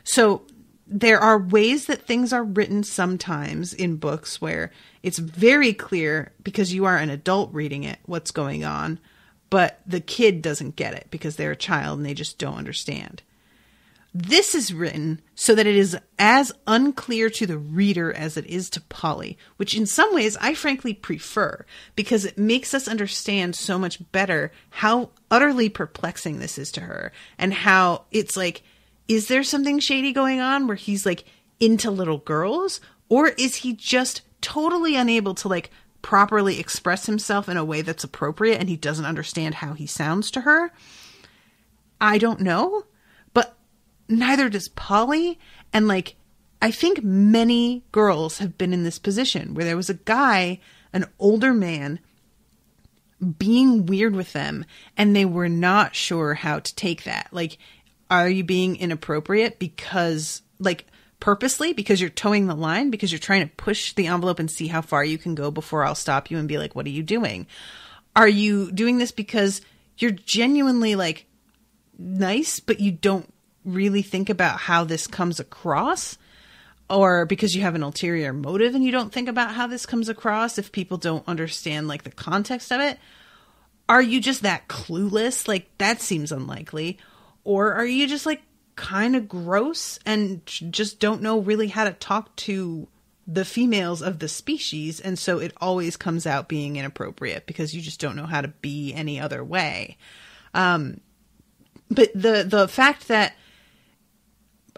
So there are ways that things are written sometimes in books where it's very clear because you are an adult reading it what's going on, but the kid doesn't get it because they're a child and they just don't understand. This is written so that it is as unclear to the reader as it is to Polly, which in some ways I frankly prefer because it makes us understand so much better how utterly perplexing this is to her and how it's like, is there something shady going on where he's like into little girls or is he just totally unable to like properly express himself in a way that's appropriate and he doesn't understand how he sounds to her? I don't know but neither does Polly. And like, I think many girls have been in this position where there was a guy, an older man, being weird with them, and they were not sure how to take that. Like, are you being inappropriate because, like, purposely? Because you're towing the line? Because you're trying to push the envelope and see how far you can go before I'll stop you and be like, what are you doing? Are you doing this because you're genuinely like nice, but you don't really think about how this comes across? Or because you have an ulterior motive and you don't think about how this comes across if people don't understand like the context of it? Are you just that clueless? Like that seems unlikely or are you just like kind of gross and just don't know really how to talk to the females of the species and so it always comes out being inappropriate because you just don't know how to be any other way um but the the fact that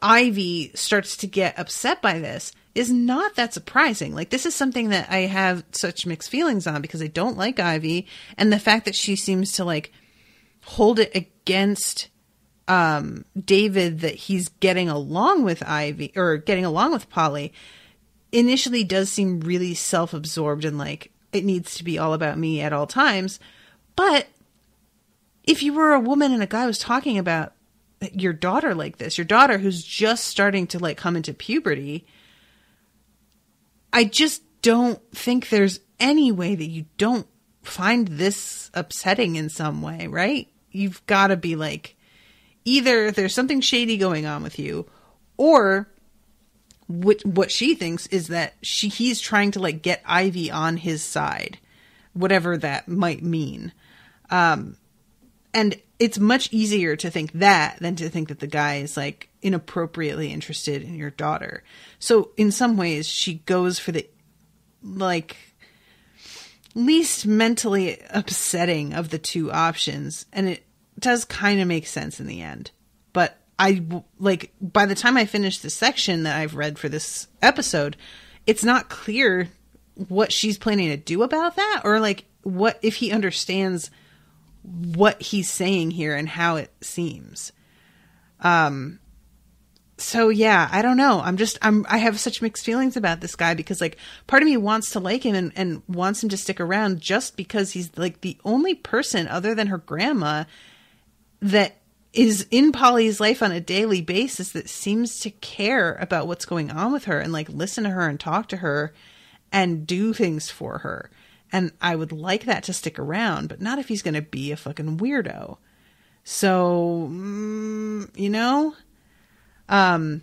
Ivy starts to get upset by this is not that surprising. Like this is something that I have such mixed feelings on because I don't like Ivy and the fact that she seems to like hold it against um David that he's getting along with Ivy or getting along with Polly initially does seem really self-absorbed and like it needs to be all about me at all times. But if you were a woman and a guy was talking about your daughter like this, your daughter who's just starting to like come into puberty, I just don't think there's any way that you don't find this upsetting in some way, right? You've got to be like, either there's something shady going on with you, or what what she thinks is that she he's trying to like get Ivy on his side, whatever that might mean. Um, and it's much easier to think that than to think that the guy is like inappropriately interested in your daughter. So in some ways she goes for the like least mentally upsetting of the two options and it does kind of make sense in the end. But I like by the time I finish the section that I've read for this episode, it's not clear what she's planning to do about that or like what if he understands what he's saying here and how it seems. Um so yeah, I don't know. I'm just I'm I have such mixed feelings about this guy because like part of me wants to like him and, and wants him to stick around just because he's like the only person other than her grandma that is in Polly's life on a daily basis that seems to care about what's going on with her and like listen to her and talk to her and do things for her. And I would like that to stick around, but not if he's going to be a fucking weirdo. So, mm, you know? Um,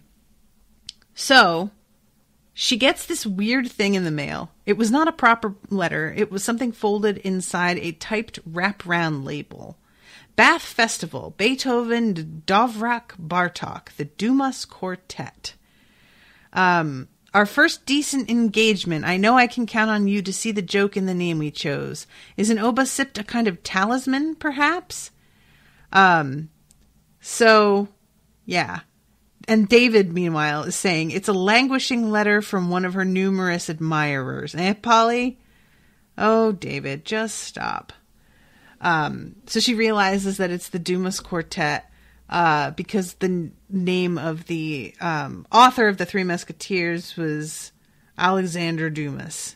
so she gets this weird thing in the mail. It was not a proper letter, it was something folded inside a typed wraparound label. Bath Festival, Beethoven, Dvorak, Bartok, the Dumas Quartet. Um, our first decent engagement. I know I can count on you to see the joke in the name we chose. Is an obosopt a kind of talisman, perhaps? Um, so, yeah. And David, meanwhile, is saying it's a languishing letter from one of her numerous admirers. Eh, Polly? Oh, David, just stop. Um, so she realizes that it's the Dumas Quartet uh, because the n- name of the um, author of the Three Musketeers was Alexander Dumas.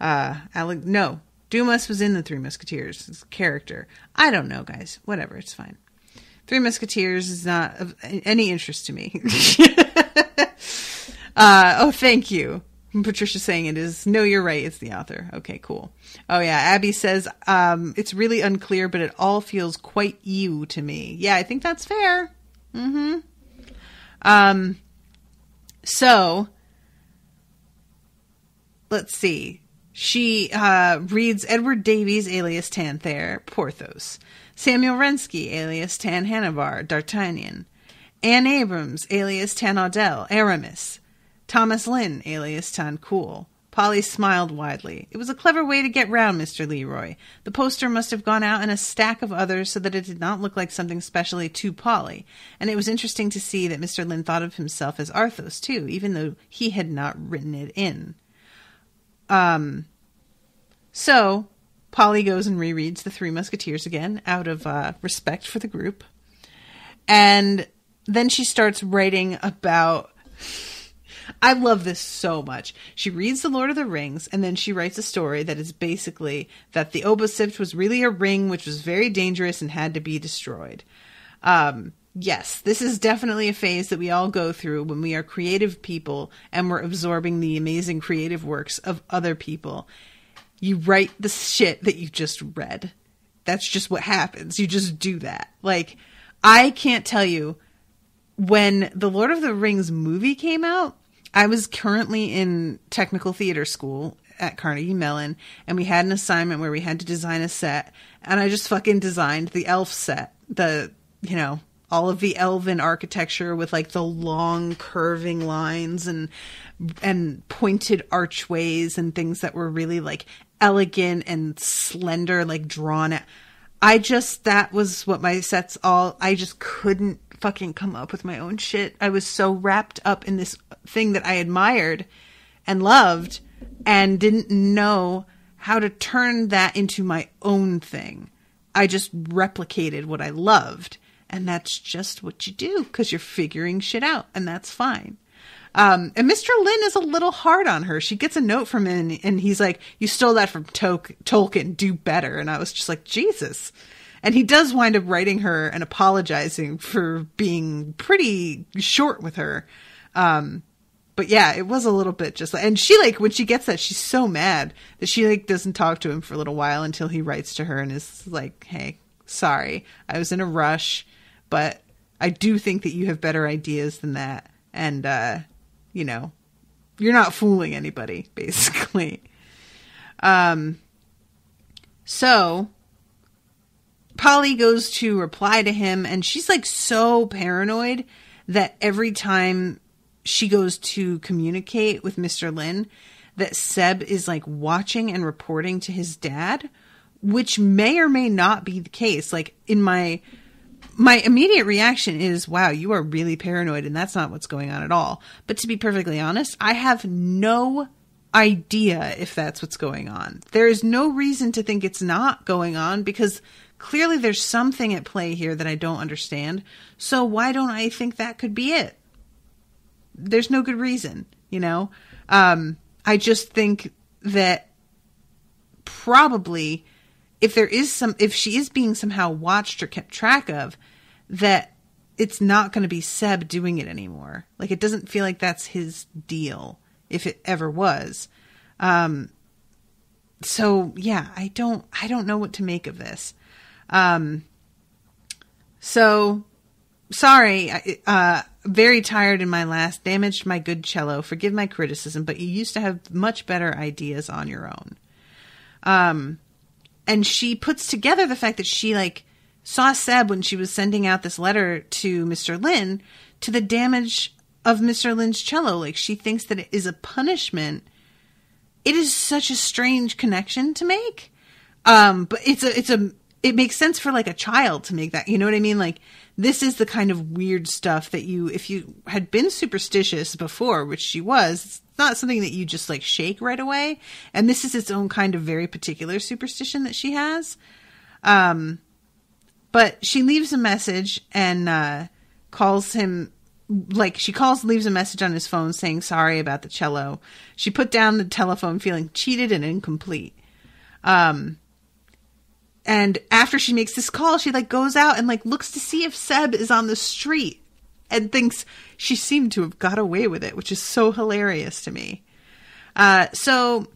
Uh, Ale- no, Dumas was in the Three Musketeers. His character. I don't know, guys. Whatever, it's fine. Three Musketeers is not of any interest to me. uh, oh, thank you. Patricia saying it is. No, you're right. It's the author. Okay, cool. Oh yeah, Abby says um, it's really unclear, but it all feels quite you to me. Yeah, I think that's fair. Mm-hmm. Um. So let's see. She uh, reads Edward Davies, alias Tan Thare, Porthos. Samuel Rensky, alias Tan Hanivar, D'Artagnan. Anne Abrams, alias Tan Audel, Aramis. Thomas Lynn, alias Tan Coul. Polly smiled widely. It was a clever way to get round Mr. Leroy. The poster must have gone out in a stack of others so that it did not look like something specially to Polly, and it was interesting to see that Mr. Lynn thought of himself as Arthos, too, even though he had not written it in. Um, so Polly goes and rereads The Three Musketeers again out of uh, respect for the group. And then she starts writing about. I love this so much. She reads The Lord of the Rings and then she writes a story that is basically that the Obosopt was really a ring which was very dangerous and had to be destroyed. Um, yes, this is definitely a phase that we all go through when we are creative people and we're absorbing the amazing creative works of other people. You write the shit that you just read. That's just what happens. You just do that. Like, I can't tell you when the Lord of the Rings movie came out, I was currently in technical theater school at Carnegie Mellon, and we had an assignment where we had to design a set, and I just fucking designed the elf set. The, you know, all of the elven architecture with like the long curving lines and and pointed archways and things that were really like elegant and slender like drawn out. I just that was what my sets all I just couldn't fucking come up with my own shit. I was so wrapped up in this thing that I admired and loved and didn't know how to turn that into my own thing. I just replicated what I loved and that's just what you do because you're figuring shit out, and that's fine. Um, and Mr. Lynn is a little hard on her. She gets a note from him, and he's like, "You stole that from Tolkien. Do better." And I was just like, "Jesus." And he does wind up writing her and apologizing for being pretty short with her. Um, but yeah, it was a little bit just like, and she like when she gets that, she's so mad that she like doesn't talk to him for a little while until he writes to her and is like, "Hey, sorry, I was in a rush but I do think that you have better ideas than that. And, uh, you know, you're not fooling anybody, basically. Um, so Polly goes to reply to him, and she's like so paranoid that every time she goes to communicate with Mr. Lynn, that Seb is like watching and reporting to his dad, which may or may not be the case. Like in my my immediate reaction is, wow, you are really paranoid, and that's not what's going on at all. But to be perfectly honest, I have no idea if that's what's going on. There is no reason to think it's not going on because clearly there's something at play here that I don't understand. So why don't I think that could be it? There's no good reason, you know? Um, I just think that probably if there is some if she is being somehow watched or kept track of that it's not going to be Seb doing it anymore. Like it doesn't feel like that's his deal if it ever was. Um so yeah, I don't I don't know what to make of this. Um so sorry, uh very tired in my last damaged my good cello. Forgive my criticism, but you used to have much better ideas on your own. Um and she puts together the fact that she like saw Seb when she was sending out this letter to Mr. Lynn to the damage of Mr. Lynn's cello. Like she thinks that it is a punishment. It is such a strange connection to make. Um, but it's a it's a it makes sense for like a child to make that. You know what I mean? Like this is the kind of weird stuff that you if you had been superstitious before, which she was, it's not something that you just like shake right away. And this is its own kind of very particular superstition that she has. Um but she leaves a message and uh, calls him like she calls leaves a message on his phone saying sorry about the cello she put down the telephone feeling cheated and incomplete um and after she makes this call she like goes out and like looks to see if seb is on the street and thinks she seemed to have got away with it which is so hilarious to me Uh, so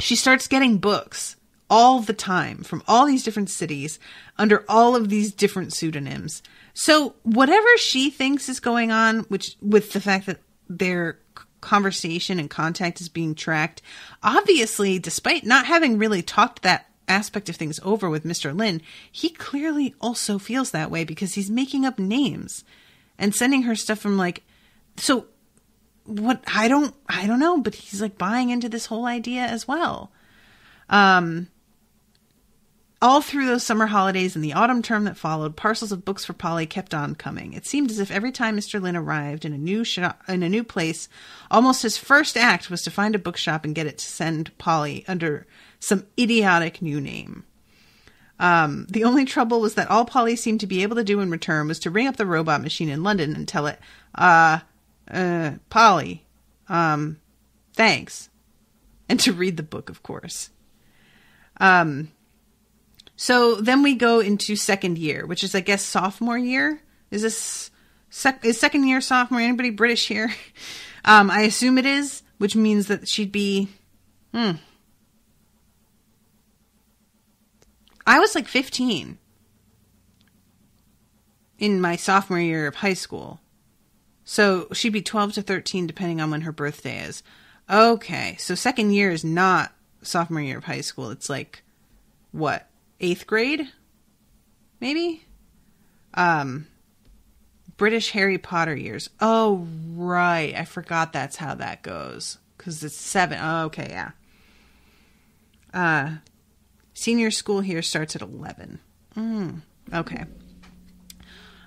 she starts getting books all the time from all these different cities under all of these different pseudonyms. So whatever she thinks is going on, which with the fact that their conversation and contact is being tracked, obviously, despite not having really talked that aspect of things over with Mr. Lynn, he clearly also feels that way because he's making up names and sending her stuff from like so what I don't I don't know, but he's like buying into this whole idea as well. Um all through those summer holidays and the autumn term that followed, parcels of books for Polly kept on coming. It seemed as if every time Mr. Lynn arrived in a new shop, in a new place, almost his first act was to find a bookshop and get it to send Polly under some idiotic new name. Um, the only trouble was that all Polly seemed to be able to do in return was to ring up the robot machine in London and tell it, uh, uh, Polly, um, thanks. And to read the book, of course. Um, so then we go into second year, which is, I guess, sophomore year. Is this sec- is second year sophomore? Anybody British here? Um, I assume it is, which means that she'd be. Hmm. I was like 15 in my sophomore year of high school. So she'd be 12 to 13, depending on when her birthday is. Okay, so second year is not sophomore year of high school. It's like, what, eighth grade, maybe. Um, British Harry Potter years. Oh, right. I forgot that's how that goes because it's seven. Oh, okay, yeah. Uh, senior school here starts at eleven. Mm, okay.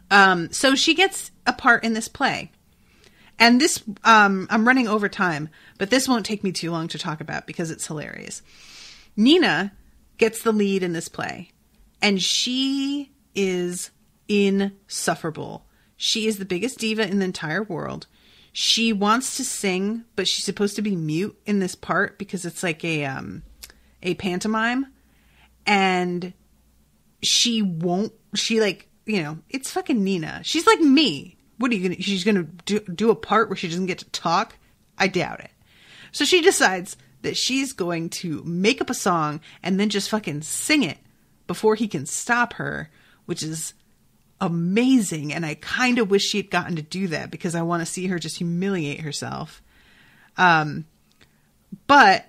Um, so she gets a part in this play. And this, um, I'm running over time, but this won't take me too long to talk about because it's hilarious. Nina gets the lead in this play, and she is insufferable. She is the biggest diva in the entire world. She wants to sing, but she's supposed to be mute in this part because it's like a um a pantomime and she won't she like, you know, it's fucking Nina. She's like me. What are you to she's to do, do a part where she doesn't get to talk? I doubt it. So she decides that she's going to make up a song and then just fucking sing it before he can stop her, which is amazing. And I kind of wish she had gotten to do that because I want to see her just humiliate herself. Um, but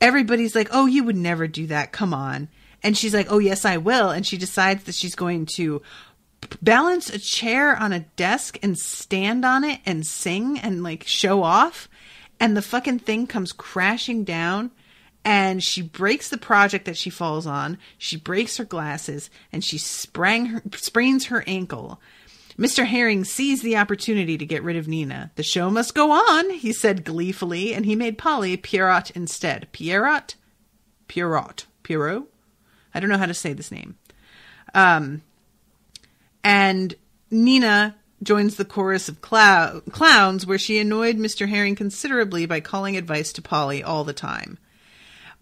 everybody's like, oh, you would never do that. Come on. And she's like, oh, yes, I will. And she decides that she's going to balance a chair on a desk and stand on it and sing and like show off and the fucking thing comes crashing down and she breaks the project that she falls on. She breaks her glasses and she sprang her, sprains her ankle. Mr. Herring seized the opportunity to get rid of Nina. The show must go on, he said gleefully, and he made Polly Pierrot instead. Pierrot? Pierrot. Pierrot? I don't know how to say this name. Um, and Nina joins the chorus of clou- clowns where she annoyed Mr. Herring considerably by calling advice to Polly all the time.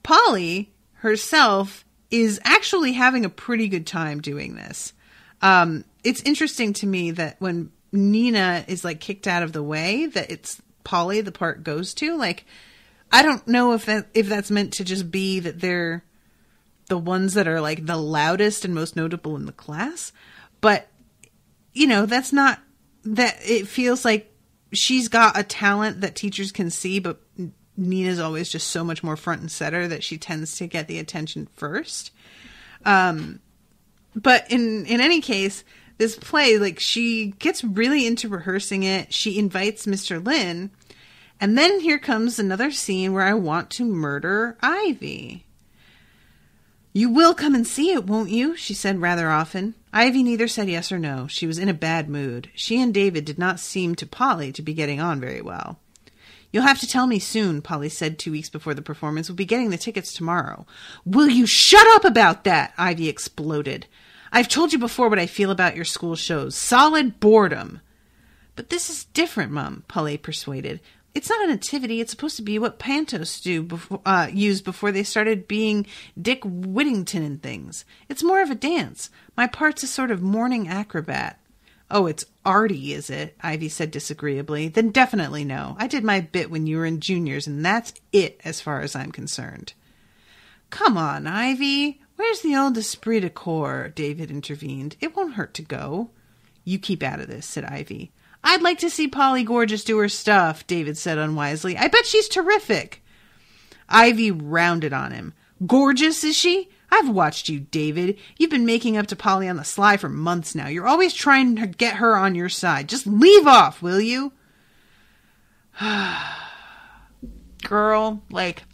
Polly herself is actually having a pretty good time doing this. Um, it's interesting to me that when Nina is like kicked out of the way, that it's Polly the part goes to. Like, I don't know if that if that's meant to just be that they're the ones that are like the loudest and most notable in the class, but you know that's not that it feels like she's got a talent that teachers can see, but Nina's always just so much more front and center that she tends to get the attention first. Um, but in in any case, this play, like she gets really into rehearsing it. She invites Mr. Lynn, and then here comes another scene where I want to murder Ivy. You will come and see it, won't you? she said rather often. Ivy neither said yes or no. She was in a bad mood. She and David did not seem to Polly to be getting on very well. You'll have to tell me soon, Polly said two weeks before the performance. We'll be getting the tickets tomorrow. Will you shut up about that? Ivy exploded. I've told you before what I feel about your school shows. Solid boredom. But this is different, Mum, Polly persuaded it's not a nativity. It's supposed to be what Pantos do before, uh, used before they started being Dick Whittington and things. It's more of a dance. My part's a sort of mourning acrobat. Oh, it's Artie, is it? Ivy said disagreeably. Then definitely no. I did my bit when you were in juniors, and that's it as far as I'm concerned. Come on, Ivy. Where's the old esprit de corps? David intervened. It won't hurt to go. You keep out of this, said Ivy. I'd like to see Polly Gorgeous do her stuff, David said unwisely. I bet she's terrific. Ivy rounded on him. Gorgeous, is she? I've watched you, David. You've been making up to Polly on the sly for months now. You're always trying to get her on your side. Just leave off, will you? Girl, like,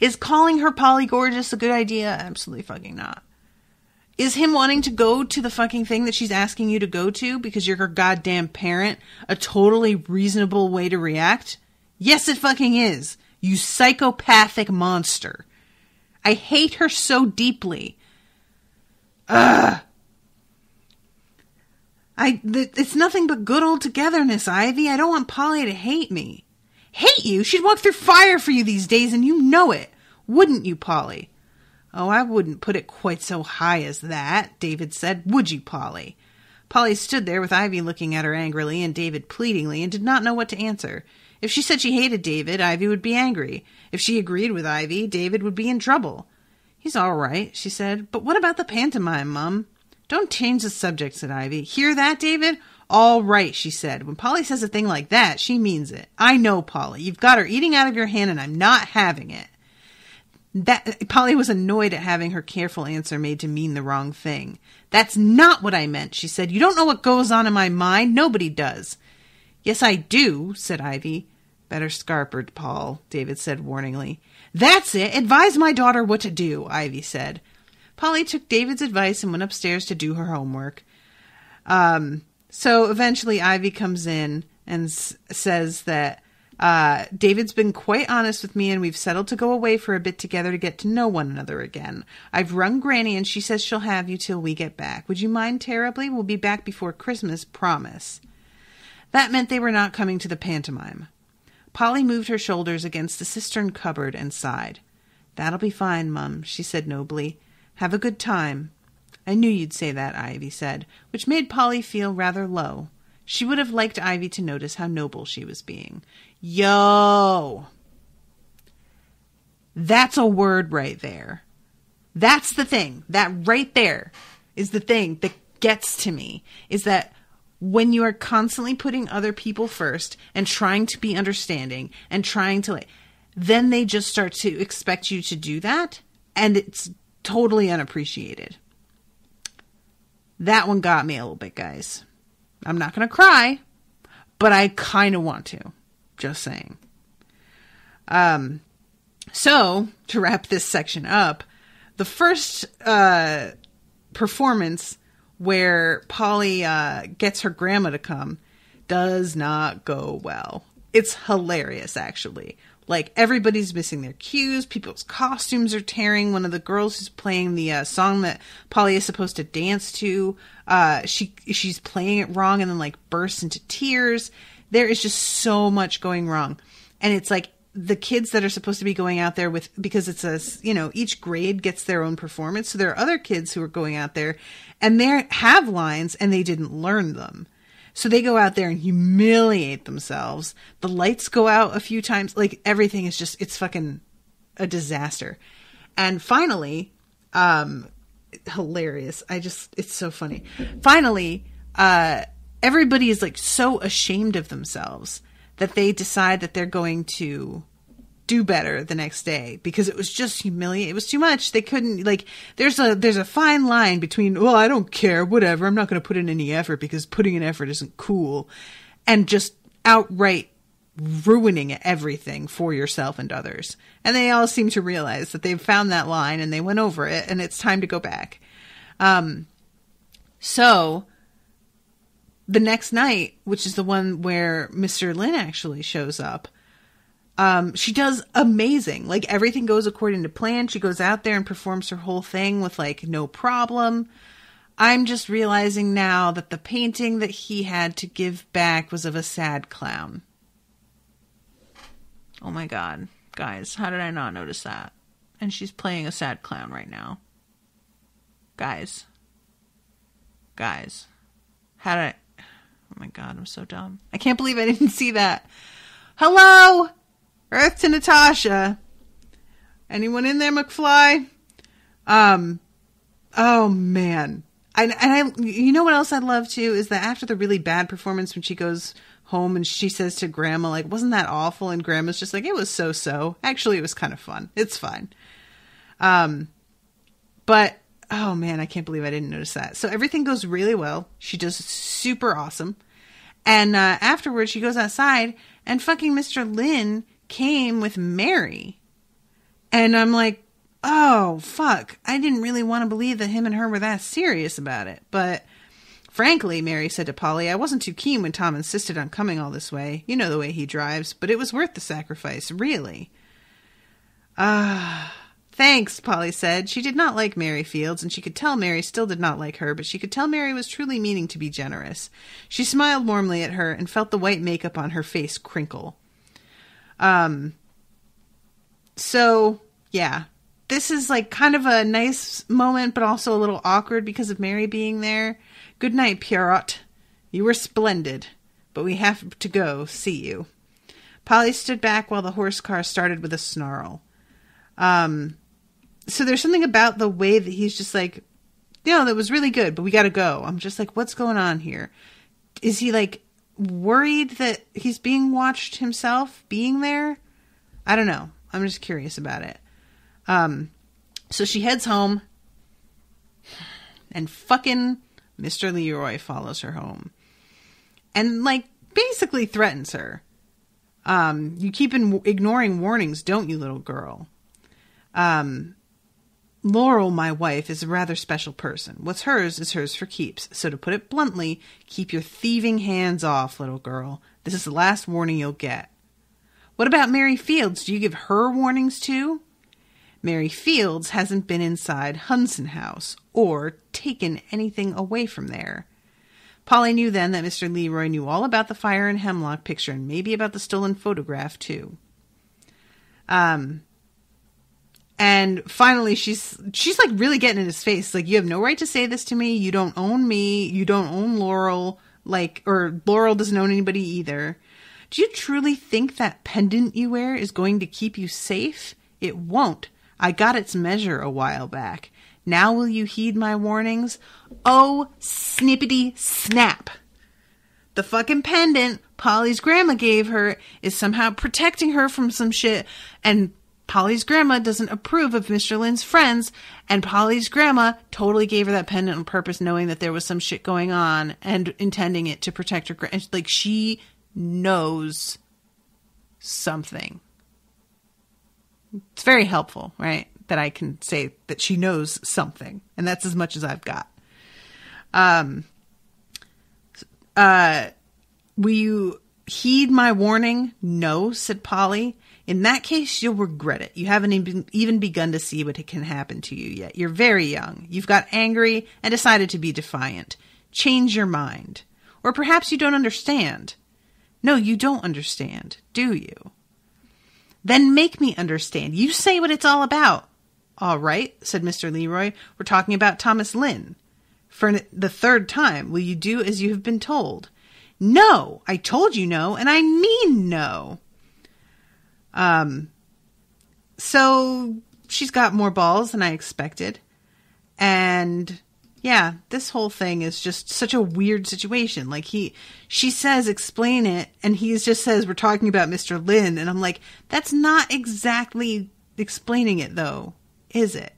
is calling her Polly Gorgeous a good idea? Absolutely fucking not. Is him wanting to go to the fucking thing that she's asking you to go to because you're her goddamn parent a totally reasonable way to react? Yes, it fucking is. You psychopathic monster. I hate her so deeply. Ugh. I, th- it's nothing but good old togetherness, Ivy. I don't want Polly to hate me. Hate you? She'd walk through fire for you these days, and you know it. Wouldn't you, Polly? Oh, I wouldn't put it quite so high as that, David said. Would you, Polly? Polly stood there with Ivy looking at her angrily and David pleadingly and did not know what to answer. If she said she hated David, Ivy would be angry. If she agreed with Ivy, David would be in trouble. He's all right, she said. But what about the pantomime, Mum? Don't change the subject, said Ivy. Hear that, David? All right, she said. When Polly says a thing like that, she means it. I know, Polly. You've got her eating out of your hand, and I'm not having it. That Polly was annoyed at having her careful answer made to mean the wrong thing. That's not what I meant, she said. You don't know what goes on in my mind. Nobody does. Yes, I do, said Ivy. Better scarpered, Paul, David said warningly. That's it. Advise my daughter what to do, Ivy said. Polly took David's advice and went upstairs to do her homework. Um, so eventually Ivy comes in and s- says that uh, David's been quite honest with me and we've settled to go away for a bit together to get to know one another again. I've rung Granny and she says she'll have you till we get back. Would you mind terribly? We'll be back before Christmas, promise. That meant they were not coming to the pantomime. Polly moved her shoulders against the cistern cupboard and sighed. That'll be fine, Mum, she said nobly. Have a good time. I knew you'd say that, Ivy said, which made Polly feel rather low. She would have liked Ivy to notice how noble she was being. Yo! That's a word right there. That's the thing. That right there is the thing that gets to me. Is that when you are constantly putting other people first and trying to be understanding and trying to like, then they just start to expect you to do that and it's totally unappreciated. That one got me a little bit, guys. I'm not going to cry, but I kind of want to. Just saying. Um, so to wrap this section up, the first uh, performance where Polly uh, gets her grandma to come does not go well. It's hilarious, actually. Like everybody's missing their cues. People's costumes are tearing. One of the girls who's playing the uh, song that Polly is supposed to dance to, uh, she she's playing it wrong and then like bursts into tears. There is just so much going wrong, and it's like the kids that are supposed to be going out there with because it's a you know each grade gets their own performance. So there are other kids who are going out there and they have lines and they didn't learn them. So they go out there and humiliate themselves. The lights go out a few times. Like everything is just, it's fucking a disaster. And finally, um, hilarious. I just, it's so funny. Finally, uh, everybody is like so ashamed of themselves that they decide that they're going to do better the next day because it was just humiliating. It was too much. They couldn't like. There's a there's a fine line between well, I don't care, whatever. I'm not going to put in any effort because putting in effort isn't cool, and just outright ruining everything for yourself and others. And they all seem to realize that they've found that line and they went over it, and it's time to go back. Um, so the next night, which is the one where Mr. Lynn actually shows up, um, she does amazing. Like everything goes according to plan. She goes out there and performs her whole thing with like no problem. I'm just realizing now that the painting that he had to give back was of a sad clown. Oh my god, guys, how did I not notice that? And she's playing a sad clown right now. Guys. Guys. How did I? Oh my god, I'm so dumb. I can't believe I didn't see that. Hello, Earth to Natasha. Anyone in there, McFly? Um. Oh man. I, and I, you know what else I love too is that after the really bad performance when she goes home and she says to grandma like wasn't that awful and grandma's just like it was so so actually it was kind of fun it's fine um but oh man i can't believe i didn't notice that so everything goes really well she does super awesome and uh afterwards she goes outside and fucking mr lynn came with mary and i'm like oh fuck i didn't really want to believe that him and her were that serious about it but Frankly, Mary said to Polly, I wasn't too keen when Tom insisted on coming all this way. You know the way he drives, but it was worth the sacrifice, really. Ah. Uh, thanks, Polly said. She did not like Mary Fields, and she could tell Mary still did not like her, but she could tell Mary was truly meaning to be generous. She smiled warmly at her and felt the white makeup on her face crinkle. Um, so, yeah. This is like kind of a nice moment, but also a little awkward because of Mary being there. Good night, Pierrot. You were splendid, but we have to go see you. Polly stood back while the horse car started with a snarl. Um, so there's something about the way that he's just like, you know, that was really good, but we got to go. I'm just like, what's going on here? Is he like worried that he's being watched himself being there? I don't know. I'm just curious about it. Um, so she heads home and fucking Mr. Leroy follows her home and, like, basically threatens her. Um, you keep in- ignoring warnings, don't you, little girl? Um, Laurel, my wife, is a rather special person. What's hers is hers for keeps. So, to put it bluntly, keep your thieving hands off, little girl. This is the last warning you'll get. What about Mary Fields? Do you give her warnings too? Mary Fields hasn't been inside Hunsdon House or taken anything away from there. Polly knew then that Mr. Leroy knew all about the fire and Hemlock picture and maybe about the stolen photograph too. Um, and finally, she's she's like really getting in his face. Like, you have no right to say this to me. You don't own me. You don't own Laurel. Like, or Laurel doesn't own anybody either. Do you truly think that pendant you wear is going to keep you safe? It won't. I got its measure a while back. Now will you heed my warnings? Oh, snippity snap. The fucking pendant Polly's grandma gave her is somehow protecting her from some shit, and Polly's grandma doesn't approve of Mr. Lynn's friends, and Polly's grandma totally gave her that pendant on purpose, knowing that there was some shit going on and intending it to protect her. Like, she knows something it's very helpful, right? That I can say that she knows something, and that's as much as I've got. Um, uh, will you heed my warning? No, said Polly. In that case, you'll regret it. You haven't even begun to see what can happen to you yet. You're very young. You've got angry and decided to be defiant. Change your mind. Or perhaps you don't understand. No, you don't understand, do you? Then make me understand. You say what it's all about. All right, said Mr. Leroy. We're talking about Thomas Lynn. For the third time, will you do as you have been told? No, I told you no, and I mean no. Um, so she's got more balls than I expected. And yeah, this whole thing is just such a weird situation. Like he, she says, explain it, and he just says, we're talking about Mr. Lynn, and I'm like, that's not exactly explaining it though, is it?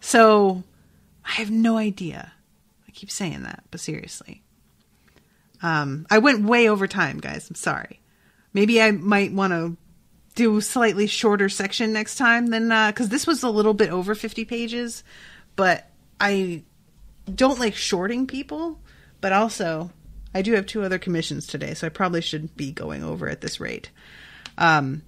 So, I have no idea. I keep saying that, but seriously. Um, I went way over time, guys. I'm sorry. Maybe I might want to do slightly shorter section next time than, uh, cause this was a little bit over 50 pages, but I don't like shorting people, but also I do have two other commissions today, so I probably should be going over at this rate. Um,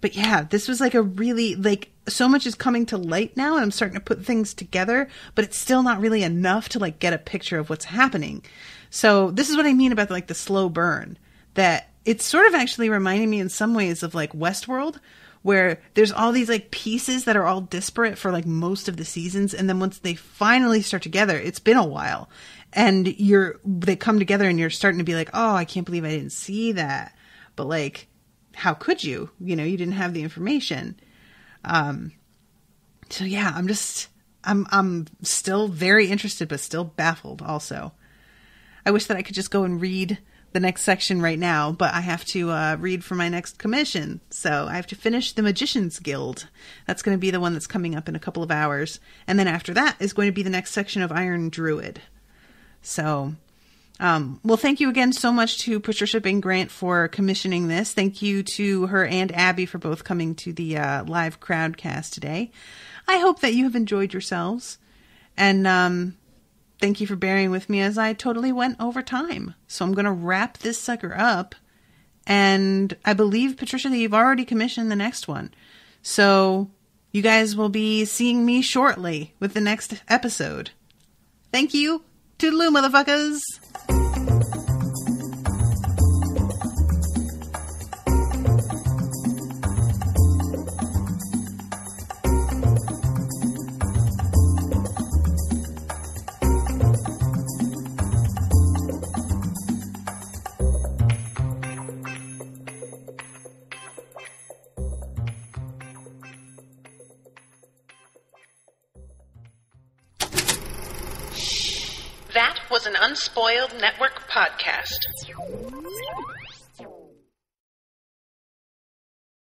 but yeah, this was like a really like so much is coming to light now, and I'm starting to put things together, but it's still not really enough to like get a picture of what's happening. So this is what I mean about like the slow burn. That it's sort of actually reminding me in some ways of like Westworld, where there's all these like pieces that are all disparate for like most of the seasons and then once they finally start together it's been a while and you're they come together and you're starting to be like, "Oh, I can't believe I didn't see that." But like how could you? You know, you didn't have the information. Um so yeah, I'm just I'm I'm still very interested but still baffled also. I wish that I could just go and read the next section right now, but I have to uh, read for my next commission. So I have to finish the Magician's Guild. That's going to be the one that's coming up in a couple of hours. And then after that is going to be the next section of Iron Druid. So, um, well, thank you again so much to Patricia Bing Grant for commissioning this. Thank you to her and Abby for both coming to the uh, live crowdcast today. I hope that you have enjoyed yourselves. And um, thank you for bearing with me as I totally went over time. So I'm going to wrap this sucker up. And I believe, Patricia, that you've already commissioned the next one. So you guys will be seeing me shortly with the next episode. Thank you. Toodaloo, motherfuckers. Unspoiled Network podcast.